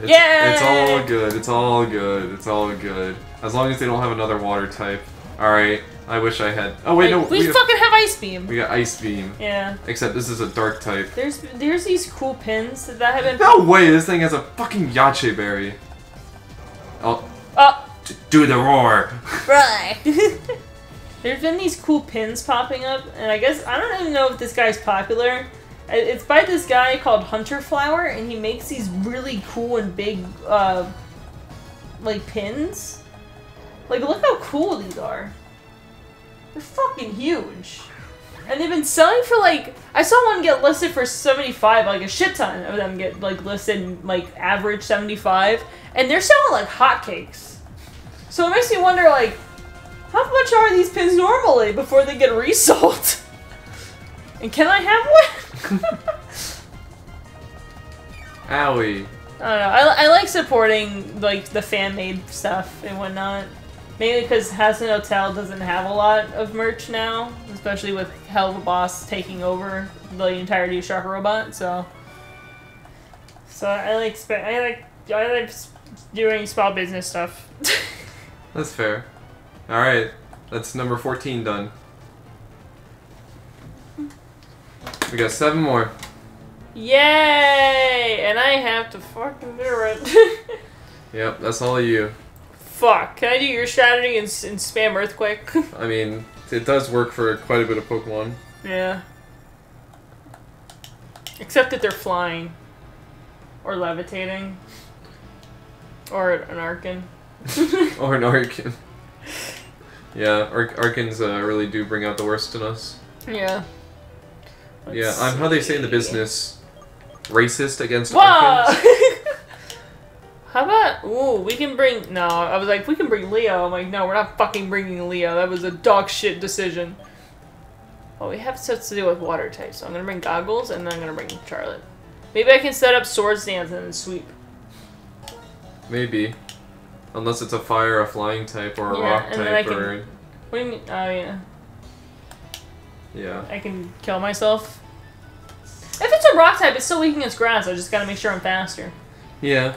Speaker 2: It's,
Speaker 1: Yay!
Speaker 2: It's all good. It's all good. It's all good. As long as they don't have another water type. Alright. I wish I had. Oh, wait, no.
Speaker 1: We,
Speaker 2: We, have,
Speaker 1: fucking have ice beam.
Speaker 2: we got Ice Beam.
Speaker 1: yeah.
Speaker 2: Except this is a dark type.
Speaker 1: There's there's these cool pins that have been.
Speaker 2: No way! This thing has a fucking Yache berry. Oh.
Speaker 1: Oh,
Speaker 2: Do the roar!
Speaker 1: right. There's been these cool pins popping up, and I guess I don't even know if this guy's popular. It's by this guy called Hunter Flower, and he makes these really cool and big, uh, like pins. Like, look how cool these are. They're fucking huge. And they've been selling for like I saw one get listed for 75, like a shit ton of them get like listed like average 75, and they're selling like hotcakes. So it makes me wonder like how much are these pins normally before they get resold? And can I have one?
Speaker 2: Owie.
Speaker 1: I don't know. I, I like supporting like the fan made stuff and whatnot. Mainly because Hazbin Hotel doesn't have a lot of merch now, especially with Helluva Boss taking over the entirety of Shark Robot. So, so I like I like I like doing small business stuff.
Speaker 2: That's fair. Alright. That's number 14 done. We got seven more.
Speaker 1: Yay! And I have to fucking do it.
Speaker 2: Yep, that's all of you.
Speaker 1: Fuck. Can I do your strategy and, and spam Earthquake?
Speaker 2: I mean, it does work for quite a bit of Pokemon.
Speaker 1: Yeah. Except that they're flying. Or levitating. Or an Archen.
Speaker 2: or an Archen. Yeah, Ar- Archens uh, really do bring out the worst in us.
Speaker 1: yeah.
Speaker 2: yeah,
Speaker 1: Let's
Speaker 2: I'm how they say in the business, racist against
Speaker 1: Whoa! How about, ooh, we can bring, no, I was like, we can bring Leo. I'm like, no, we're not fucking bringing Leo. That was a dog shit decision. Well, we have stuff to do with water types, so I'm gonna bring goggles and then I'm gonna bring Charlotte. Maybe I can set up sword stands and then sweep.
Speaker 2: Maybe. Unless it's a fire, a flying type, or a
Speaker 1: Yeah,
Speaker 2: rock type,
Speaker 1: can-
Speaker 2: or...
Speaker 1: What do you mean? Oh, yeah.
Speaker 2: Yeah.
Speaker 1: I can kill myself. If it's a rock type, it's still weak against grass. I just gotta make sure I'm faster.
Speaker 2: Yeah.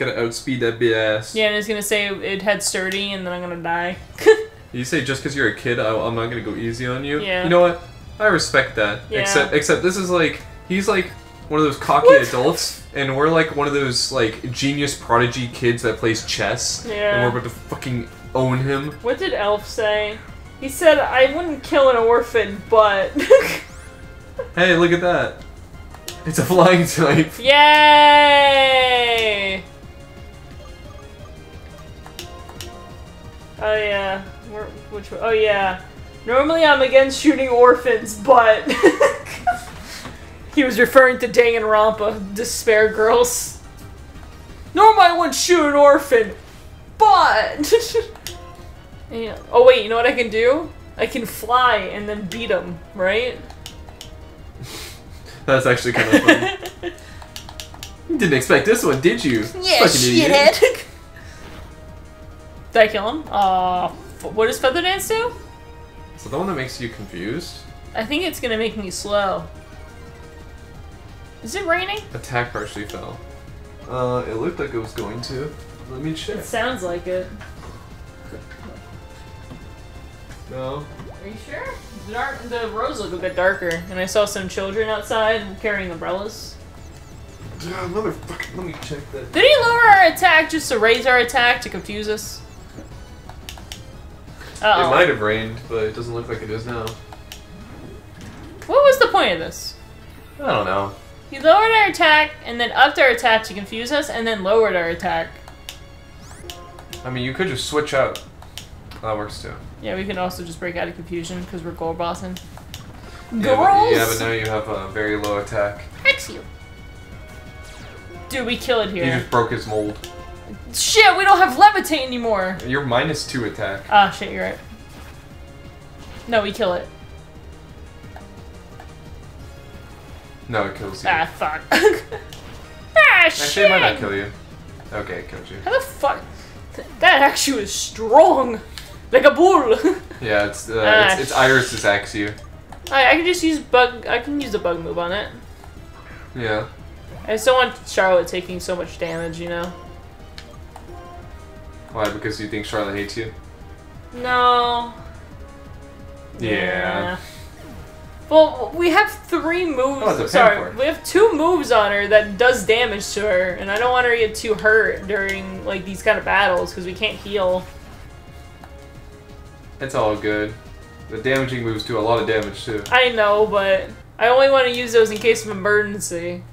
Speaker 2: Gotta outspeed oh, that BS.
Speaker 1: Yeah, and it's gonna say it had sturdy, and then I'm gonna die.
Speaker 2: You say just because you're a kid, I, I'm not gonna go easy on you.
Speaker 1: Yeah.
Speaker 2: You know what? I respect that.
Speaker 1: Yeah.
Speaker 2: Except, except this is like he's like one of those cocky
Speaker 1: What?
Speaker 2: adults, and we're like one of those like genius prodigy kids that plays chess.
Speaker 1: Yeah.
Speaker 2: And we're about to fucking own him.
Speaker 1: what did Elf say? He said, I wouldn't kill an orphan, but.
Speaker 2: Hey, look at that. It's a flying type.
Speaker 1: Yay! Oh, yeah. Where, which one? Oh, yeah. Normally I'm against shooting orphans, but. he was referring to Danganronpa, Despair Girls. Normally I wouldn't shoot an orphan, but. yeah. Oh wait, you know what I can do? I can fly and then beat him, right?
Speaker 2: That's actually kind of funny. You didn't expect this one, did you?
Speaker 1: Yeah,
Speaker 2: Fucking idiot.
Speaker 1: shithead. Did I kill him? Uh, f- what does Feather Dance do?
Speaker 2: Is So the one that makes you confused?
Speaker 1: I think it's gonna make me slow. Is it raining?
Speaker 2: Attack partially fell. Uh, it looked like it was going to. Let me check.
Speaker 1: It sounds like it.
Speaker 2: No.
Speaker 1: Are you sure? The, dark, the roads look a bit darker, and I saw some children outside carrying umbrellas.
Speaker 2: Yeah, motherfucker. Let me check that.
Speaker 1: Did he lower our attack just to raise our attack to confuse us? Uh
Speaker 2: It
Speaker 1: oh.
Speaker 2: might have rained, but it doesn't look like it is now.
Speaker 1: What was the point of this?
Speaker 2: I don't know.
Speaker 1: He lowered our attack and then upped our attack to confuse us, and then lowered our attack.
Speaker 2: I mean, you could just switch out. That works too.
Speaker 1: Yeah, we can also just break out of confusion because we're gold bossing.
Speaker 2: Yeah, but,
Speaker 1: Girls!
Speaker 2: yeah, but now you have a very low attack.
Speaker 1: Excellent. Dude, we kill it
Speaker 2: You
Speaker 1: here.
Speaker 2: just broke his mold.
Speaker 1: Shit, we don't have levitate anymore.
Speaker 2: You're minus two attack.
Speaker 1: Ah, shit, you're right. No, we kill it.
Speaker 2: No, it kills you.
Speaker 1: Ah, fuck. ah,
Speaker 2: Actually,
Speaker 1: shit!
Speaker 2: it might not kill you. Okay, it killed you.
Speaker 1: How the fuck? That actually was strong. Like a bull.
Speaker 2: Yeah, it's uh,
Speaker 1: Ah,
Speaker 2: it's, it's Iris attacks you.
Speaker 1: I, I can just use bug. I can use the bug move on it.
Speaker 2: Yeah.
Speaker 1: I just don't want Charlotte taking so much damage, you know?
Speaker 2: Why? Because you think Charlotte hates you?
Speaker 1: No.
Speaker 2: Yeah.
Speaker 1: Well, we have three moves.
Speaker 2: Oh, it's a
Speaker 1: sorry, we have two moves on her that does damage to her, and I don't want her to get too hurt during like these kind of battles because we can't heal.
Speaker 2: It's all good. The damaging moves do a lot of damage too.
Speaker 1: I know, but I only want to use those in case of emergency.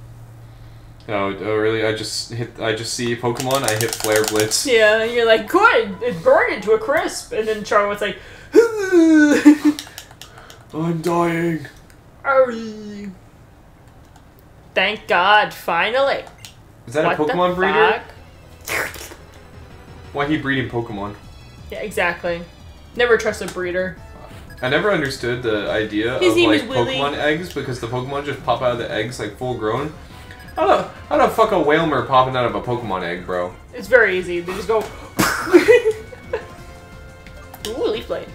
Speaker 2: Oh, oh really? I just hit. I just see Pokemon. I hit Flare Blitz.
Speaker 1: Yeah, and you're like, good, it burned it to a crisp, and then Charlotte's like,
Speaker 2: I'm dying.
Speaker 1: "Arr." Thank God, finally.
Speaker 2: Is that
Speaker 1: What
Speaker 2: a Pokemon breeder? Why he breeding Pokemon?
Speaker 1: Yeah, exactly. Never trust a breeder.
Speaker 2: I never understood the idea
Speaker 1: His
Speaker 2: of like. Pokemon eggs because the Pokemon just pop out of the eggs like full grown. How the how the fuck a Wailmer popping out of a Pokemon egg, bro?
Speaker 1: It's very easy. They just go. Ooh, leaf blade.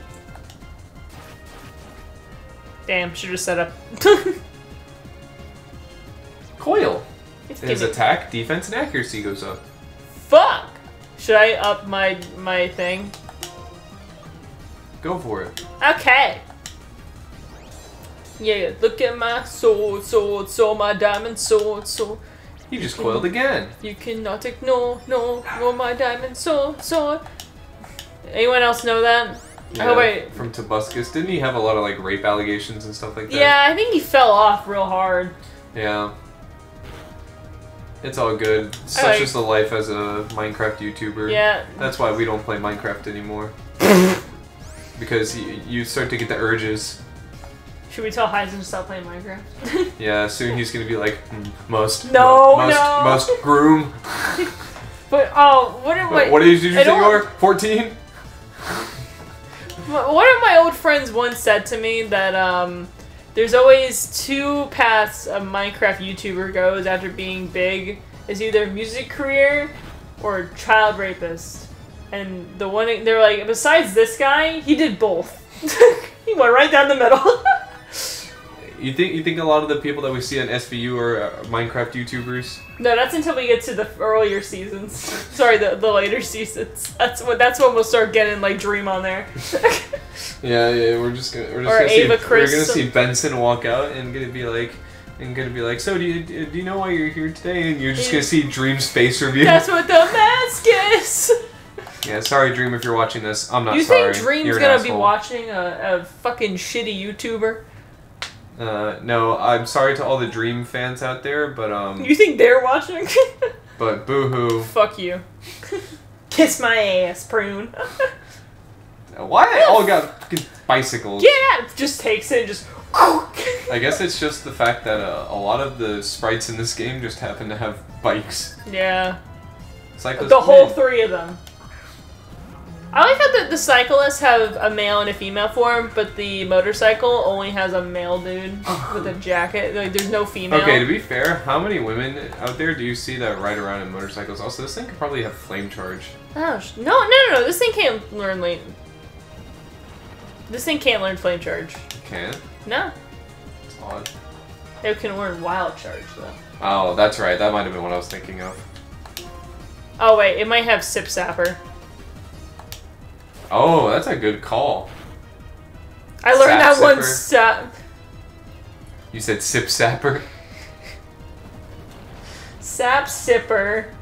Speaker 1: Damn, should have set up.
Speaker 2: Coil.
Speaker 1: It's
Speaker 2: His
Speaker 1: giving-
Speaker 2: attack, defense, and accuracy goes up.
Speaker 1: Fuck! Should I up my my thing?
Speaker 2: Go for it.
Speaker 1: Okay. Yeah, look at my sword, sword, sword, my diamond sword, sword.
Speaker 2: He just coiled again.
Speaker 1: You cannot ignore, no, no, my diamond sword, sword. Anyone else know that? Oh, wait.
Speaker 2: From Tobuscus, didn't he have a lot of like rape allegations and stuff like that?
Speaker 1: Yeah, I think he fell off real hard.
Speaker 2: Yeah. It's all good. Such is the life as a Minecraft YouTuber.
Speaker 1: Yeah.
Speaker 2: That's why we don't play Minecraft anymore. because you, you start to get the urges.
Speaker 1: Should we tell Heisen to stop playing Minecraft?
Speaker 2: Yeah, soon he's gonna be like, "Hmm, must.
Speaker 1: No,
Speaker 2: must,
Speaker 1: no.
Speaker 2: Must groom.
Speaker 1: but oh, what am I?
Speaker 2: What, what age did you say you were? 14?
Speaker 1: One of my old friends once said to me that um, there's always two paths a Minecraft YouTuber goes after being big. Is either music career or child rapist. And the one they're like, besides this guy, he did both. he went right down the middle.
Speaker 2: You think you think a lot of the people that we see on SVU are uh, Minecraft YouTubers?
Speaker 1: no, that's until we get to the earlier seasons. Sorry, the, the later seasons. That's what that's when we'll start getting like Dream on there.
Speaker 2: Yeah, yeah, we're just gonna we're just
Speaker 1: Or
Speaker 2: gonna
Speaker 1: Ava
Speaker 2: see
Speaker 1: Chris.
Speaker 2: we're gonna see Benson walk out and gonna be like and gonna be like, so do you do you know why you're here today? And you're just gonna see Dream's face reveal.
Speaker 1: that's what the mask is.
Speaker 2: Yeah, sorry Dream if you're watching this. I'm not
Speaker 1: you
Speaker 2: sorry.
Speaker 1: think Dream's gonna be watching a, a fucking shitty YouTuber?
Speaker 2: Uh, no, I'm sorry to all the Dream fans out there, but um,
Speaker 1: You think they're watching?
Speaker 2: but boohoo.
Speaker 1: Fuck you. Kiss my ass, prune.
Speaker 2: Why they all got bicycles?
Speaker 1: Yeah! Just takes it and just.
Speaker 2: I guess it's just the fact that uh, a lot of the sprites in this game just happen to have bikes.
Speaker 1: yeah.
Speaker 2: Cyclist
Speaker 1: The whole
Speaker 2: win.
Speaker 1: three of them. I like how the, the cyclists have a male and a female form, but the motorcycle only has a male dude with a jacket. Like, there's no female.
Speaker 2: Okay, to be fair, how many women out there do you see that ride around in motorcycles? Also, this thing could probably have flame charge.
Speaker 1: Oh, no, no, no, no. This thing can't learn late. This thing can't learn flame charge.
Speaker 2: Can't.
Speaker 1: No.
Speaker 2: It's odd.
Speaker 1: It can learn wild charge, though.
Speaker 2: Oh, that's right. That might have been what I was thinking of.
Speaker 1: Oh, wait. It might have Sip Sapper.
Speaker 2: Oh, that's a good call.
Speaker 1: I learned
Speaker 2: Sap
Speaker 1: that one
Speaker 2: Sipper.
Speaker 1: sap.
Speaker 2: You said sip sapper.
Speaker 1: Sap Sipper.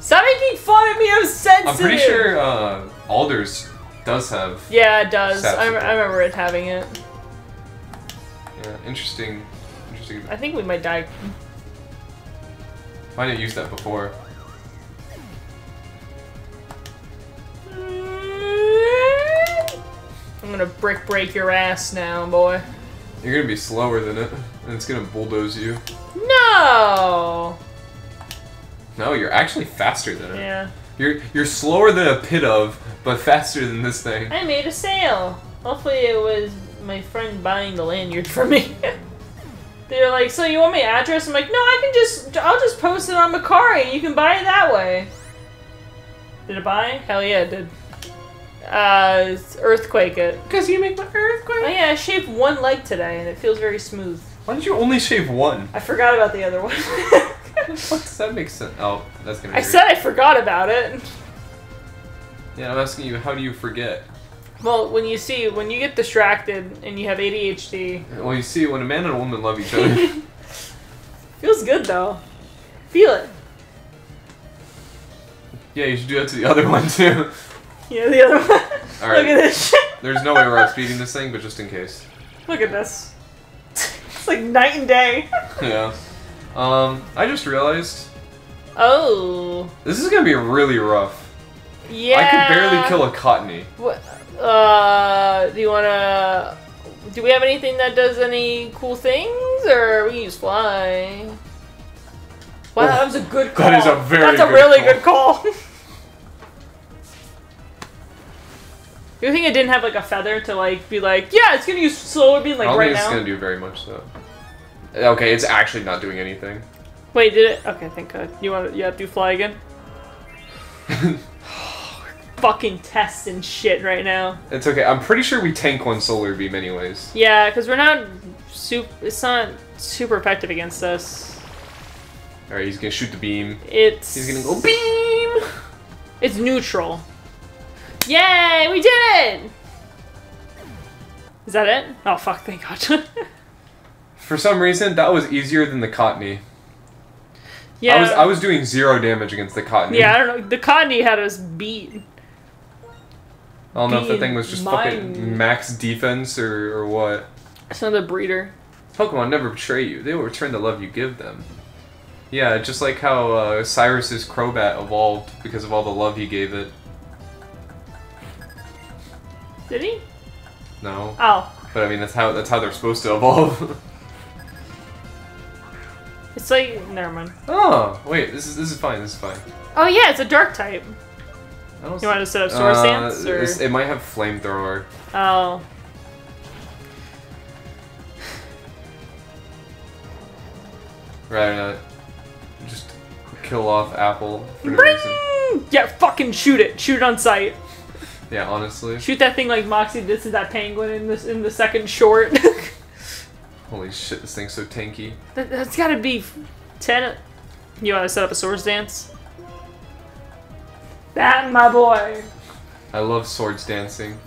Speaker 1: Stop making fun of me. I'm sensitive.
Speaker 2: I'm pretty sure uh, Alders does have.
Speaker 1: Yeah, it does. I, I remember it having it.
Speaker 2: Yeah, interesting. Interesting.
Speaker 1: I think we might die.
Speaker 2: I didn't use that before.
Speaker 1: I'm gonna brick break your ass now, boy.
Speaker 2: You're gonna be slower than it, and it's gonna bulldoze you.
Speaker 1: No.
Speaker 2: No, you're actually faster than it.
Speaker 1: Yeah.
Speaker 2: You're you're slower than a Pidove, but faster than this thing.
Speaker 1: I made a sale. Hopefully, it was my friend buying the lanyard for me. They're like, so you want my address? I'm like, no, I can just, I'll just post it on Mercari. You can buy it that way. Did it buy? Hell yeah, it did. Uh, earthquake it.
Speaker 2: Because you make my
Speaker 1: Oh
Speaker 2: earthquake.
Speaker 1: yeah, I shaved one leg today, and it feels very smooth.
Speaker 2: Why did you only shave one?
Speaker 1: I forgot about the other one.
Speaker 2: What does that make sense? Oh, that's gonna. Be
Speaker 1: I
Speaker 2: weird.
Speaker 1: said I forgot about it.
Speaker 2: Yeah, I'm asking you. How do you forget?
Speaker 1: Well, when you see, when you get distracted and you have ADHD,
Speaker 2: Well, you see, when a man and a woman love each other,
Speaker 1: feels good though. Feel it.
Speaker 2: yeah, you should do that to the other one too.
Speaker 1: Yeah, the other one.
Speaker 2: All right.
Speaker 1: Look at this shit.
Speaker 2: There's no way we're outspeeding this thing, but just in case.
Speaker 1: Look at this. It's like night and day.
Speaker 2: Yeah. Um, I just realized
Speaker 1: Oh.
Speaker 2: this is gonna be really rough.
Speaker 1: Yeah.
Speaker 2: I could barely kill a Cottonee.
Speaker 1: What? Uh, do you wanna? Do we have anything that does any cool things, or we can just fly? Wow,
Speaker 2: Oh,
Speaker 1: that was a good call.
Speaker 2: that is a very
Speaker 1: That's a
Speaker 2: good
Speaker 1: really
Speaker 2: call.
Speaker 1: good call. you think it didn't have like a feather to like be like, yeah, it's gonna use solar beam like
Speaker 2: I don't
Speaker 1: right
Speaker 2: think it's
Speaker 1: now?
Speaker 2: gonna do very much though. Okay, it's actually not doing anything.
Speaker 1: Wait, did it? Okay, thank God. You want to? You have to fly again? Fucking tests and shit right now.
Speaker 2: It's okay. I'm pretty sure we tank one solar beam anyways.
Speaker 1: Yeah, because we're not super. It's not super effective against us.
Speaker 2: All right, he's gonna shoot the beam.
Speaker 1: It's.
Speaker 2: He's gonna go beam.
Speaker 1: It's neutral. Yay! We did it. Is that it? Oh fuck! Thank God.
Speaker 2: For some reason, that was easier than the Cottonee.
Speaker 1: yeah.
Speaker 2: I was I was doing zero damage against the cottony.
Speaker 1: Yeah, I don't know. The Cottonee had us beat.
Speaker 2: I don't know if the thing was just
Speaker 1: mine.
Speaker 2: fucking max defense or, or what.
Speaker 1: It's another breeder.
Speaker 2: Pokemon never betray you. They will return the love you give them. Yeah, just like how uh, Cyrus's Crobat evolved because of all the love he gave it.
Speaker 1: Did he?
Speaker 2: No,
Speaker 1: Oh,
Speaker 2: but I mean that's how that's how they're supposed to evolve.
Speaker 1: it's like never mind.
Speaker 2: oh, wait, this is this is fine. This is fine.
Speaker 1: Oh yeah, it's a dark type.
Speaker 2: I don't
Speaker 1: You want to set up Source
Speaker 2: Uh,
Speaker 1: or?
Speaker 2: it might have flamethrower.
Speaker 1: Oh.
Speaker 2: Rather not just kill off Apple for no reason.
Speaker 1: Yeah, fucking shoot it. Shoot it on sight.
Speaker 2: Yeah, honestly.
Speaker 1: Shoot that thing like Moxxie did to that penguin in this in the second short.
Speaker 2: Holy shit, this thing's so tanky.
Speaker 1: that, that's gotta be ten. You want to set up a swords dance? That my boy.
Speaker 2: I love swords dancing.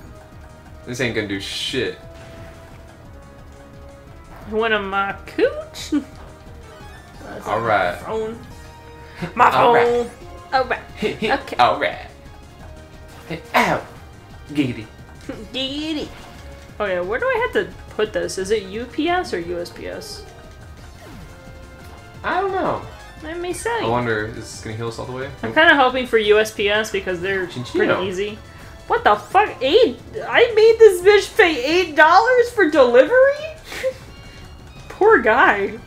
Speaker 2: This ain't gonna do shit.
Speaker 1: One of my cooch.
Speaker 2: All right.
Speaker 1: My
Speaker 2: right.
Speaker 1: Phone. My
Speaker 2: All right.
Speaker 1: phone. Alright. Okay.
Speaker 2: Alright. Ow. Giggity.
Speaker 1: Giggity. Okay, where do I have to put this? Is it UPS or USPS?
Speaker 2: I don't know.
Speaker 1: Let me say.
Speaker 2: I wonder, is this gonna heal us all the way?
Speaker 1: I'm kind of hoping for USPS because they're
Speaker 2: Chinchino.
Speaker 1: pretty easy. What the fuck? Eight? I made this bitch pay eight dollars for delivery? Poor guy.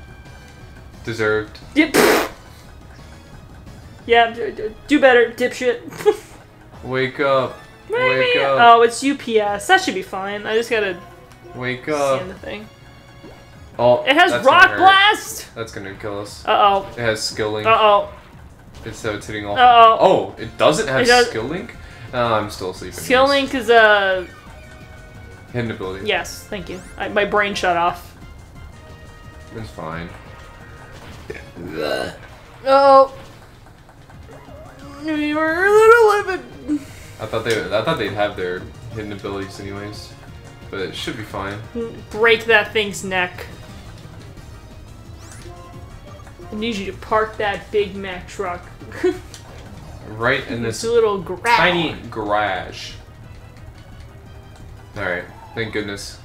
Speaker 2: Deserved.
Speaker 1: Yeah. Yeah, d- d- do better, dipshit.
Speaker 2: Wake up. Wake up.
Speaker 1: Oh, it's UPS. That should be fine. I just gotta
Speaker 2: Wake
Speaker 1: scan
Speaker 2: up.
Speaker 1: the thing.
Speaker 2: Oh,
Speaker 1: It has rock blast.
Speaker 2: That's gonna kill us.
Speaker 1: Uh oh.
Speaker 2: It has skill link.
Speaker 1: Uh oh.
Speaker 2: It's so it's hitting all.
Speaker 1: Uh-oh.
Speaker 2: Oh, it doesn't have
Speaker 1: It does-
Speaker 2: skill link. Oh, I'm still sleeping.
Speaker 1: Skill link is uh
Speaker 2: Hidden ability.
Speaker 1: yes. Thank you. I, my brain shut off.
Speaker 2: It's fine.
Speaker 1: Oh. We were a little living.
Speaker 2: I thought they. I thought they'd have their hidden abilities anyways, but it should be fine.
Speaker 1: Break that thing's neck. I need you to park that Big Mac truck.
Speaker 2: Right in
Speaker 1: This little garage.
Speaker 2: tiny garage. All right. Thank goodness.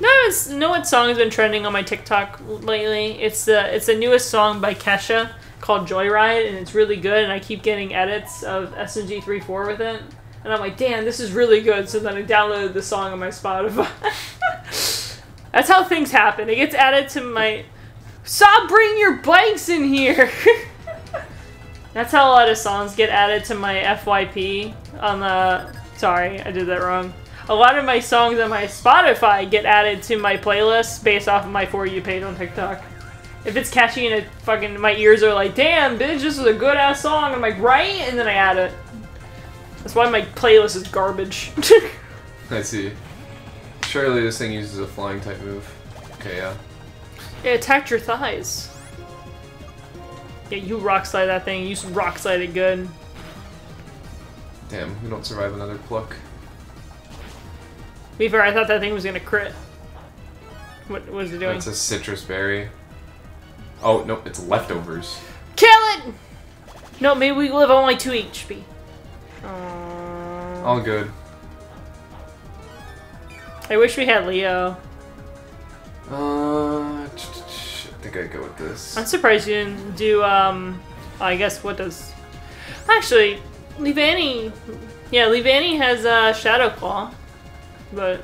Speaker 1: No, it's know what song has been trending on my TikTok lately? It's the it's the newest song by Kesha called Joyride, and it's really good. And I keep getting edits of SNG 34 with it, and I'm like, damn, this is really good. So then I downloaded the song on my Spotify. That's how things happen. It gets added to my. Stop bringing your bikes in here. That's how a lot of songs get added to my FYP on the. Sorry, I did that wrong. A lot of my songs on my Spotify get added to my playlist based off of my For You page on TikTok. If it's catchy and it fucking my ears are like, damn, bitch, this is a good ass song. I'm like, right, and then I add it. That's why my playlist is garbage.
Speaker 2: I see. Surely this thing uses a flying type move. Okay, yeah.
Speaker 1: it attacked your thighs. Yeah, you rock slide that thing. You rock slide it good.
Speaker 2: Damn, we don't survive another pluck.
Speaker 1: Be fair, I thought that thing was gonna crit. What was it doing?
Speaker 2: That's a citrus berry. Oh no, it's leftovers.
Speaker 1: Kill it! No, maybe we live on like 2 HP. Aww.
Speaker 2: All good.
Speaker 1: I wish we had Leo.
Speaker 2: Uh, I think I'd go with this.
Speaker 1: I'm surprised you didn't do, um, I guess what does... Actually, Leavanny... Yeah, Leavanny has, uh, Shadow Claw. But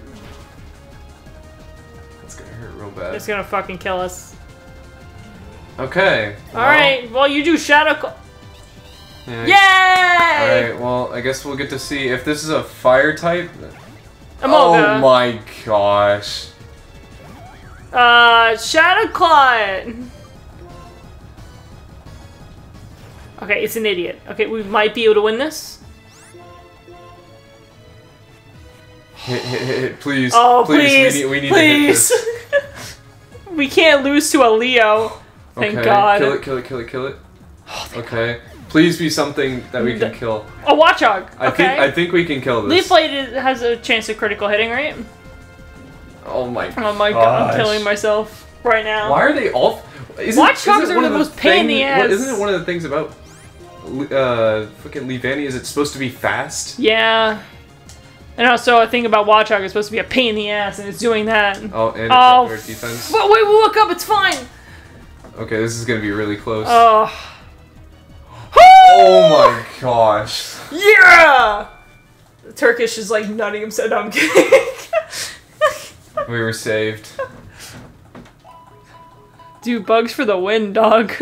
Speaker 2: It's gonna hurt real bad.
Speaker 1: it's gonna fucking kill us.
Speaker 2: Okay. well,
Speaker 1: Alright, well you do Shadow Claw...
Speaker 2: Yeah.
Speaker 1: Yay!
Speaker 2: Alright, well, I guess we'll get to see if this is a fire type. Oh my gosh.
Speaker 1: Uh, Shadow Claw. Okay, it's an idiot. Okay, we might be able to win this.
Speaker 2: Hit, hit, hit, hit, please.
Speaker 1: Oh, please,
Speaker 2: We need, we need
Speaker 1: please.
Speaker 2: to hit this.
Speaker 1: we can't lose to a Leo. Thank
Speaker 2: okay,
Speaker 1: God.
Speaker 2: Kill it, kill it, kill it, kill it. Okay. Please be something that we can kill.
Speaker 1: A Watchog.
Speaker 2: I
Speaker 1: Okay.
Speaker 2: think I think we can kill this.
Speaker 1: Leaf Blade has a chance of critical hitting, right?
Speaker 2: Oh my
Speaker 1: Oh my god, I'm
Speaker 2: gosh.
Speaker 1: killing myself right now.
Speaker 2: Why are they all? Isn't,
Speaker 1: Watchogs
Speaker 2: isn't
Speaker 1: are
Speaker 2: one
Speaker 1: the
Speaker 2: of
Speaker 1: most pain in the ass.
Speaker 2: Isn't it one of the things about uh fucking Leavanny? Is it supposed to be fast?
Speaker 1: Yeah. And also, I think about Watchog is supposed to be a pain in the ass, and it's doing that.
Speaker 2: Oh, and it's
Speaker 1: Oh,
Speaker 2: up defense.
Speaker 1: But wait, we look up, it's fine.
Speaker 2: Okay, this is gonna be really close.
Speaker 1: Oh.
Speaker 2: Oh my gosh.
Speaker 1: Yeah! The Turkish is like nutting himself. No, I'm kidding.
Speaker 2: We were saved.
Speaker 1: Dude, bugs for the win, dog.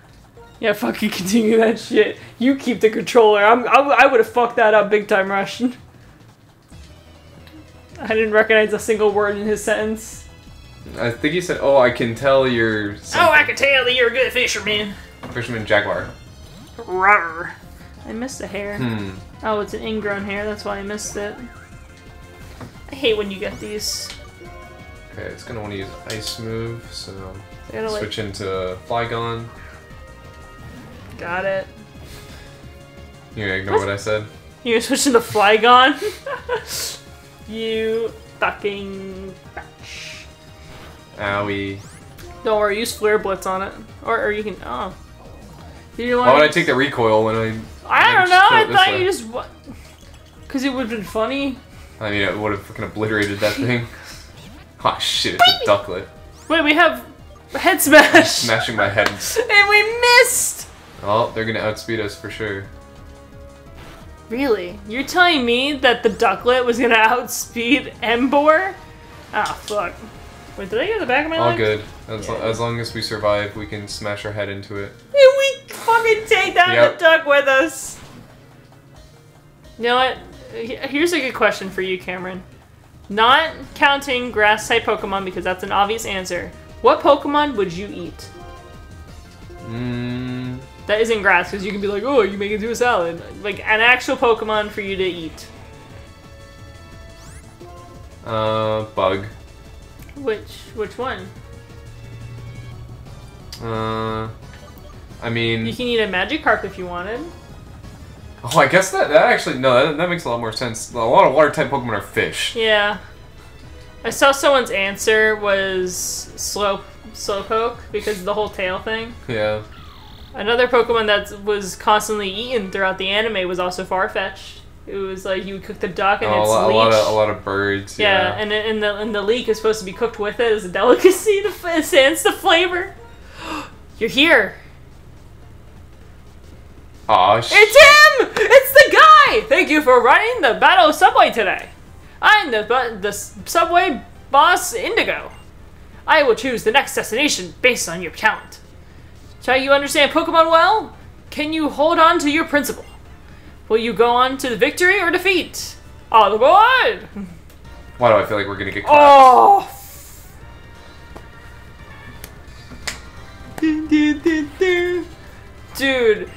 Speaker 1: yeah, fucking continue that shit. You keep the controller. I'm, I, I would have fucked that up big time, Rush. I didn't recognize a single word in his sentence.
Speaker 2: I think he said, "Oh, I can tell you're."
Speaker 1: Oh, I can tell that you're a good fisherman.
Speaker 2: Fisherman Jaguar.
Speaker 1: Rawr. I missed the hair.
Speaker 2: Hmm.
Speaker 1: Oh, it's an ingrown hair. That's why I missed it. I hate when you get these.
Speaker 2: Okay, it's gonna want to use ice move, so
Speaker 1: I gotta like.
Speaker 2: switch into Flygon.
Speaker 1: Got it.
Speaker 2: You ignore what I said?
Speaker 1: You gonna switch into Flygon? you fucking bitch.
Speaker 2: Owie.
Speaker 1: Don't worry, use Flare Blitz on it. Or, or you can. Oh. You
Speaker 2: Why would I take the recoil when I?
Speaker 1: I don't know, I thought
Speaker 2: way.
Speaker 1: you just. What? Because it would have been funny.
Speaker 2: I mean, it would have fucking obliterated that thing. oh shit! It's a Ducklett.
Speaker 1: Wait, we have Head Smash!
Speaker 2: Smashing my head.
Speaker 1: And we missed!
Speaker 2: Oh, they're gonna outspeed us for sure.
Speaker 1: Really? You're telling me that the Ducklett was gonna outspeed Emboar? Ah, fuck. Wait, did I get the back of my
Speaker 2: All
Speaker 1: leg?
Speaker 2: good. As,
Speaker 1: Yeah.
Speaker 2: as long as we survive, we can smash our head into it.
Speaker 1: And we fucking take down
Speaker 2: Yep.
Speaker 1: the duck with us. You know what? Here's a good question for you, Cameron. Not counting grass type Pokemon because that's an obvious answer. What Pokemon would you eat?
Speaker 2: Mm,
Speaker 1: That isn't grass because you can be like, oh, you make it into a salad. Like an actual Pokemon for you to eat.
Speaker 2: uh, bug.
Speaker 1: Which which one?
Speaker 2: Uh, I mean, You
Speaker 1: can eat a Magikarp if you wanted.
Speaker 2: oh, I guess that that actually no, that, that makes a lot more sense. A lot of water type Pokemon are fish.
Speaker 1: Yeah. I saw someone's answer was slow slowpoke because of the whole tail thing.
Speaker 2: Yeah.
Speaker 1: Another Pokemon that was constantly eaten throughout the anime was also Farfetch'd. It was like you would cook the duck and
Speaker 2: Oh, a,
Speaker 1: it's
Speaker 2: lot, a lot of a lot of birds.
Speaker 1: yeah,
Speaker 2: Yeah.
Speaker 1: and and the and the leek is supposed to be cooked with it as a delicacy to enhance the flavor. You're here.
Speaker 2: Aw, sh-
Speaker 1: It's him! It's the guy! Thank you for running the Battle Subway today. I'm the, bu- the Subway boss Ingo. I will choose the next destination based on your talent. Shall you understand Pokemon well? Can you hold on to your principle? Will you go on to the victory or defeat? All aboard!
Speaker 2: Why do I feel like we're gonna get clapped?
Speaker 1: Oh! Dude.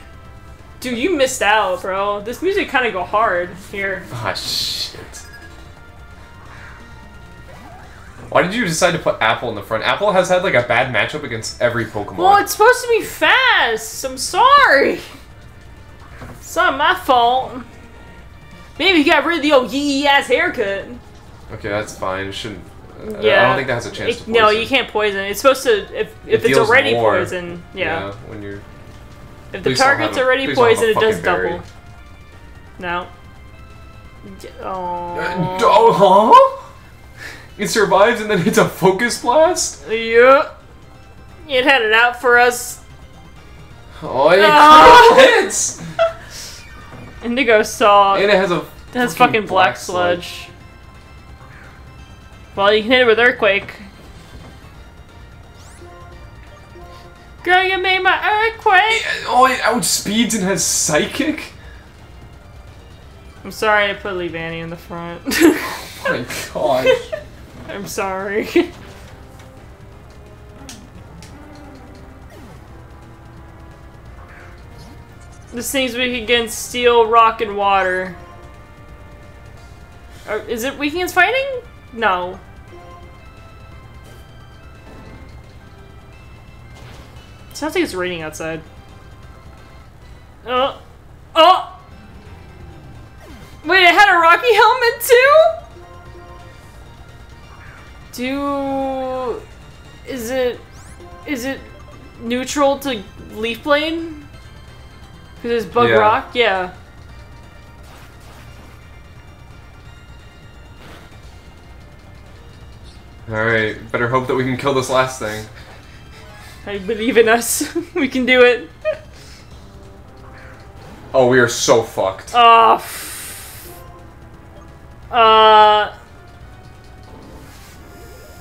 Speaker 1: Dude, you missed out, bro. This music kind of go hard here.
Speaker 2: Ah, shit. Why did you decide to put Apple in the front? Apple has had like a bad matchup against every Pokemon.
Speaker 1: Well, it's supposed to be fast. I'm sorry. It's not my fault. Maybe he got rid of the old yee ass haircut.
Speaker 2: Okay, that's fine. It shouldn't. I- I don't think that has a chance
Speaker 1: It-
Speaker 2: to
Speaker 1: no, you can't poison. It's supposed to if
Speaker 2: It
Speaker 1: if it's already
Speaker 2: more.
Speaker 1: poison. Yeah.
Speaker 2: when you're.
Speaker 1: If the target's
Speaker 2: a-
Speaker 1: already
Speaker 2: please don't have a
Speaker 1: poison, it does
Speaker 2: berry.
Speaker 1: double. No. Oh.
Speaker 2: Uh, oh, huh? It survives and then hits a focus blast.
Speaker 1: Yeah. It had it out for us.
Speaker 2: Oh, it
Speaker 1: Oh.
Speaker 2: hits!
Speaker 1: Ingo saw.
Speaker 2: And it has a.
Speaker 1: It has fucking black sludge. Well, you can hit it with earthquake. Girl, you made my earthquake.
Speaker 2: Oh, it outspeeds and has psychic.
Speaker 1: I'm sorry I put Leavanny in the front.
Speaker 2: Oh my god.
Speaker 1: I'm sorry. This thing's weak against steel, rock, and water. Or, is it weak against fighting? No. Sounds like it's raining outside. Oh. Oh! Wait, it had a Rocky helmet too? Do is it is it neutral to Leaf Blade? Because it's Bug
Speaker 2: Yeah.
Speaker 1: Rock, yeah.
Speaker 2: Alright, better hope that we can kill this last thing.
Speaker 1: I believe in us. we can do it.
Speaker 2: Oh, we are so fucked.
Speaker 1: Uh, uh,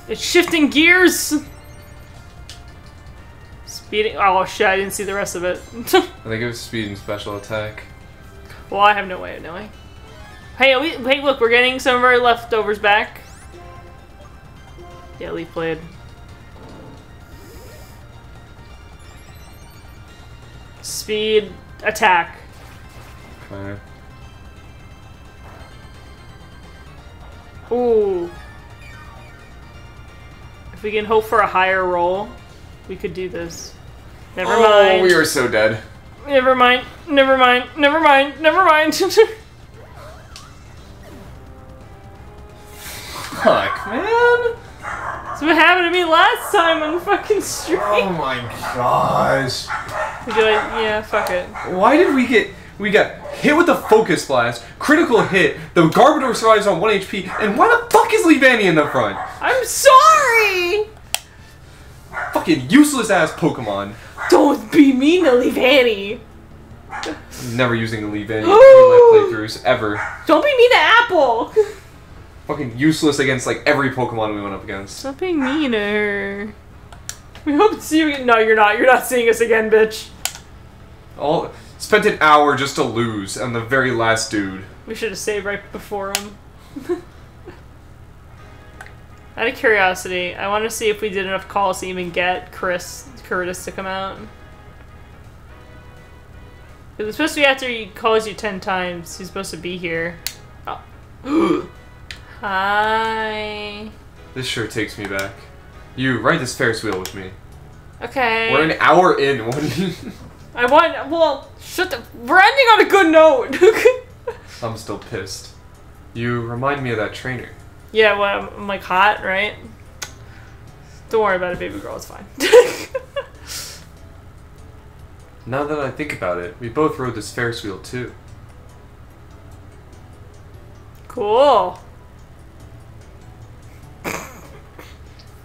Speaker 1: it's shifting gears. Speeding. Oh shit! I didn't see the rest of it.
Speaker 2: I think it was speed and special attack.
Speaker 1: well, I have no way of knowing. Hey, we, hey! Look, we're getting some of our leftovers back. Yeah, Leaf Blade. Speed attack.
Speaker 2: Okay.
Speaker 1: Ooh. If we can hope for a higher roll, we could do this. Never
Speaker 2: oh,
Speaker 1: mind.
Speaker 2: we are so dead.
Speaker 1: Never mind. Never mind. Never mind. Never mind.
Speaker 2: Fuck, man.
Speaker 1: That's what happened to me last time on fucking stream.
Speaker 2: Oh my gosh.
Speaker 1: We'd be like, yeah, fuck it.
Speaker 2: Why did we get we got hit with the focus blast, critical hit, the Garbodor survives on 1 HP, and why the fuck is Leavanny in the front?
Speaker 1: I'm sorry!
Speaker 2: Fucking useless ass Pokemon.
Speaker 1: Don't be mean to Leavanny.
Speaker 2: Never using a Leavanny in my playthroughs ever.
Speaker 1: Don't be mean to Apple.
Speaker 2: Fucking useless against like every Pokemon we went up against.
Speaker 1: Stop being mean to her. We hope to see you again. No, you're not. You're not seeing us again, bitch.
Speaker 2: All spent an hour just to lose on the very last dude.
Speaker 1: We should have saved right before him. Out of curiosity, I want to see if we did enough calls to even get Chris Curtis to come out. It was supposed to be after he calls you ten times. He's supposed to be here. Oh. Hi.
Speaker 2: This sure takes me back. You ride this Ferris wheel with me.
Speaker 1: Okay.
Speaker 2: We're an hour in. What do you?
Speaker 1: I want. Well, shut the. We're ending on a good note.
Speaker 2: I'm still pissed. You remind me of that trainer.
Speaker 1: Yeah. Well, I'm like hot, right? Don't worry about it, baby girl. It's fine.
Speaker 2: Now that I think about it, we both rode this Ferris wheel too.
Speaker 1: cool.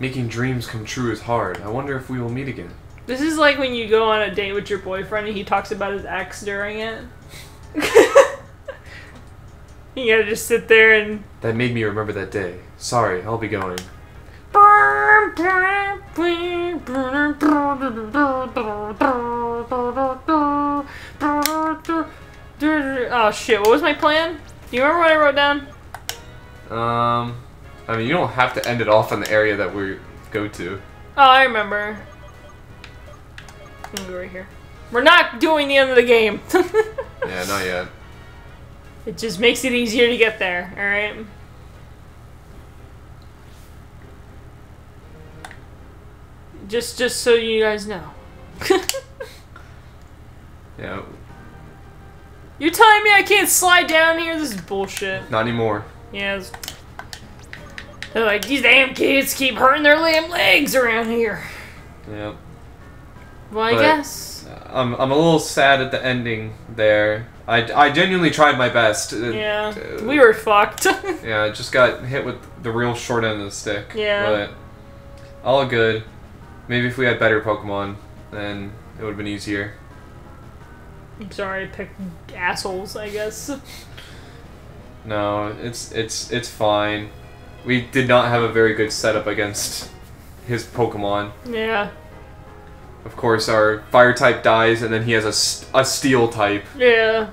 Speaker 2: Making dreams come true is hard. I wonder if we will meet again.
Speaker 1: This is like when you go on a date with your boyfriend and he talks about his ex during it. you gotta just sit there and.
Speaker 2: That made me remember that day. Sorry, I'll be going.
Speaker 1: Oh shit, what was my plan? Do you remember what I wrote down?
Speaker 2: Um, I mean, you don't have to end it off in the area that we go to.
Speaker 1: Oh, I remember. I'm gonna go right here. We're not doing the end of the game.
Speaker 2: Yeah, not yet.
Speaker 1: It just makes it easier to get there, alright? Just just so you guys know.
Speaker 2: Yeah,
Speaker 1: You're telling me I can't slide down here? This is bullshit.
Speaker 2: not anymore.
Speaker 1: Yeah. it's- They're like, these damn kids keep hurting their damn legs around here.
Speaker 2: Yeah.
Speaker 1: Well, I
Speaker 2: But-
Speaker 1: guess.
Speaker 2: I'm, I'm a little sad at the ending there. I, I genuinely tried my best.
Speaker 1: Yeah.
Speaker 2: uh,
Speaker 1: We were fucked.
Speaker 2: Yeah, I just got hit with the real short end of the stick.
Speaker 1: Yeah.
Speaker 2: But all good. Maybe if we had better Pokemon, then it would have been easier.
Speaker 1: I'm sorry I picked assholes, I guess.
Speaker 2: No, it's it's it's fine. We did not have a very good setup against his Pokemon.
Speaker 1: Yeah.
Speaker 2: Of course, our fire type dies, and then he has a, a steel type.
Speaker 1: Yeah.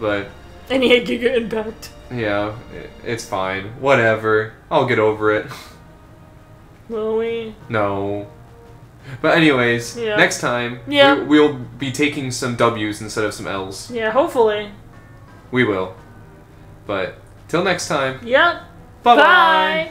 Speaker 2: But
Speaker 1: And he had Giga Impact.
Speaker 2: yeah, it's fine. Whatever. I'll get over it.
Speaker 1: Will we?
Speaker 2: No. But anyways,
Speaker 1: Yeah.
Speaker 2: next time
Speaker 1: Yeah.
Speaker 2: we, we'll be taking some W's instead of some L's.
Speaker 1: Yeah, hopefully.
Speaker 2: We will. But till next time.
Speaker 1: Yep.
Speaker 2: Bye bye.
Speaker 1: Bye.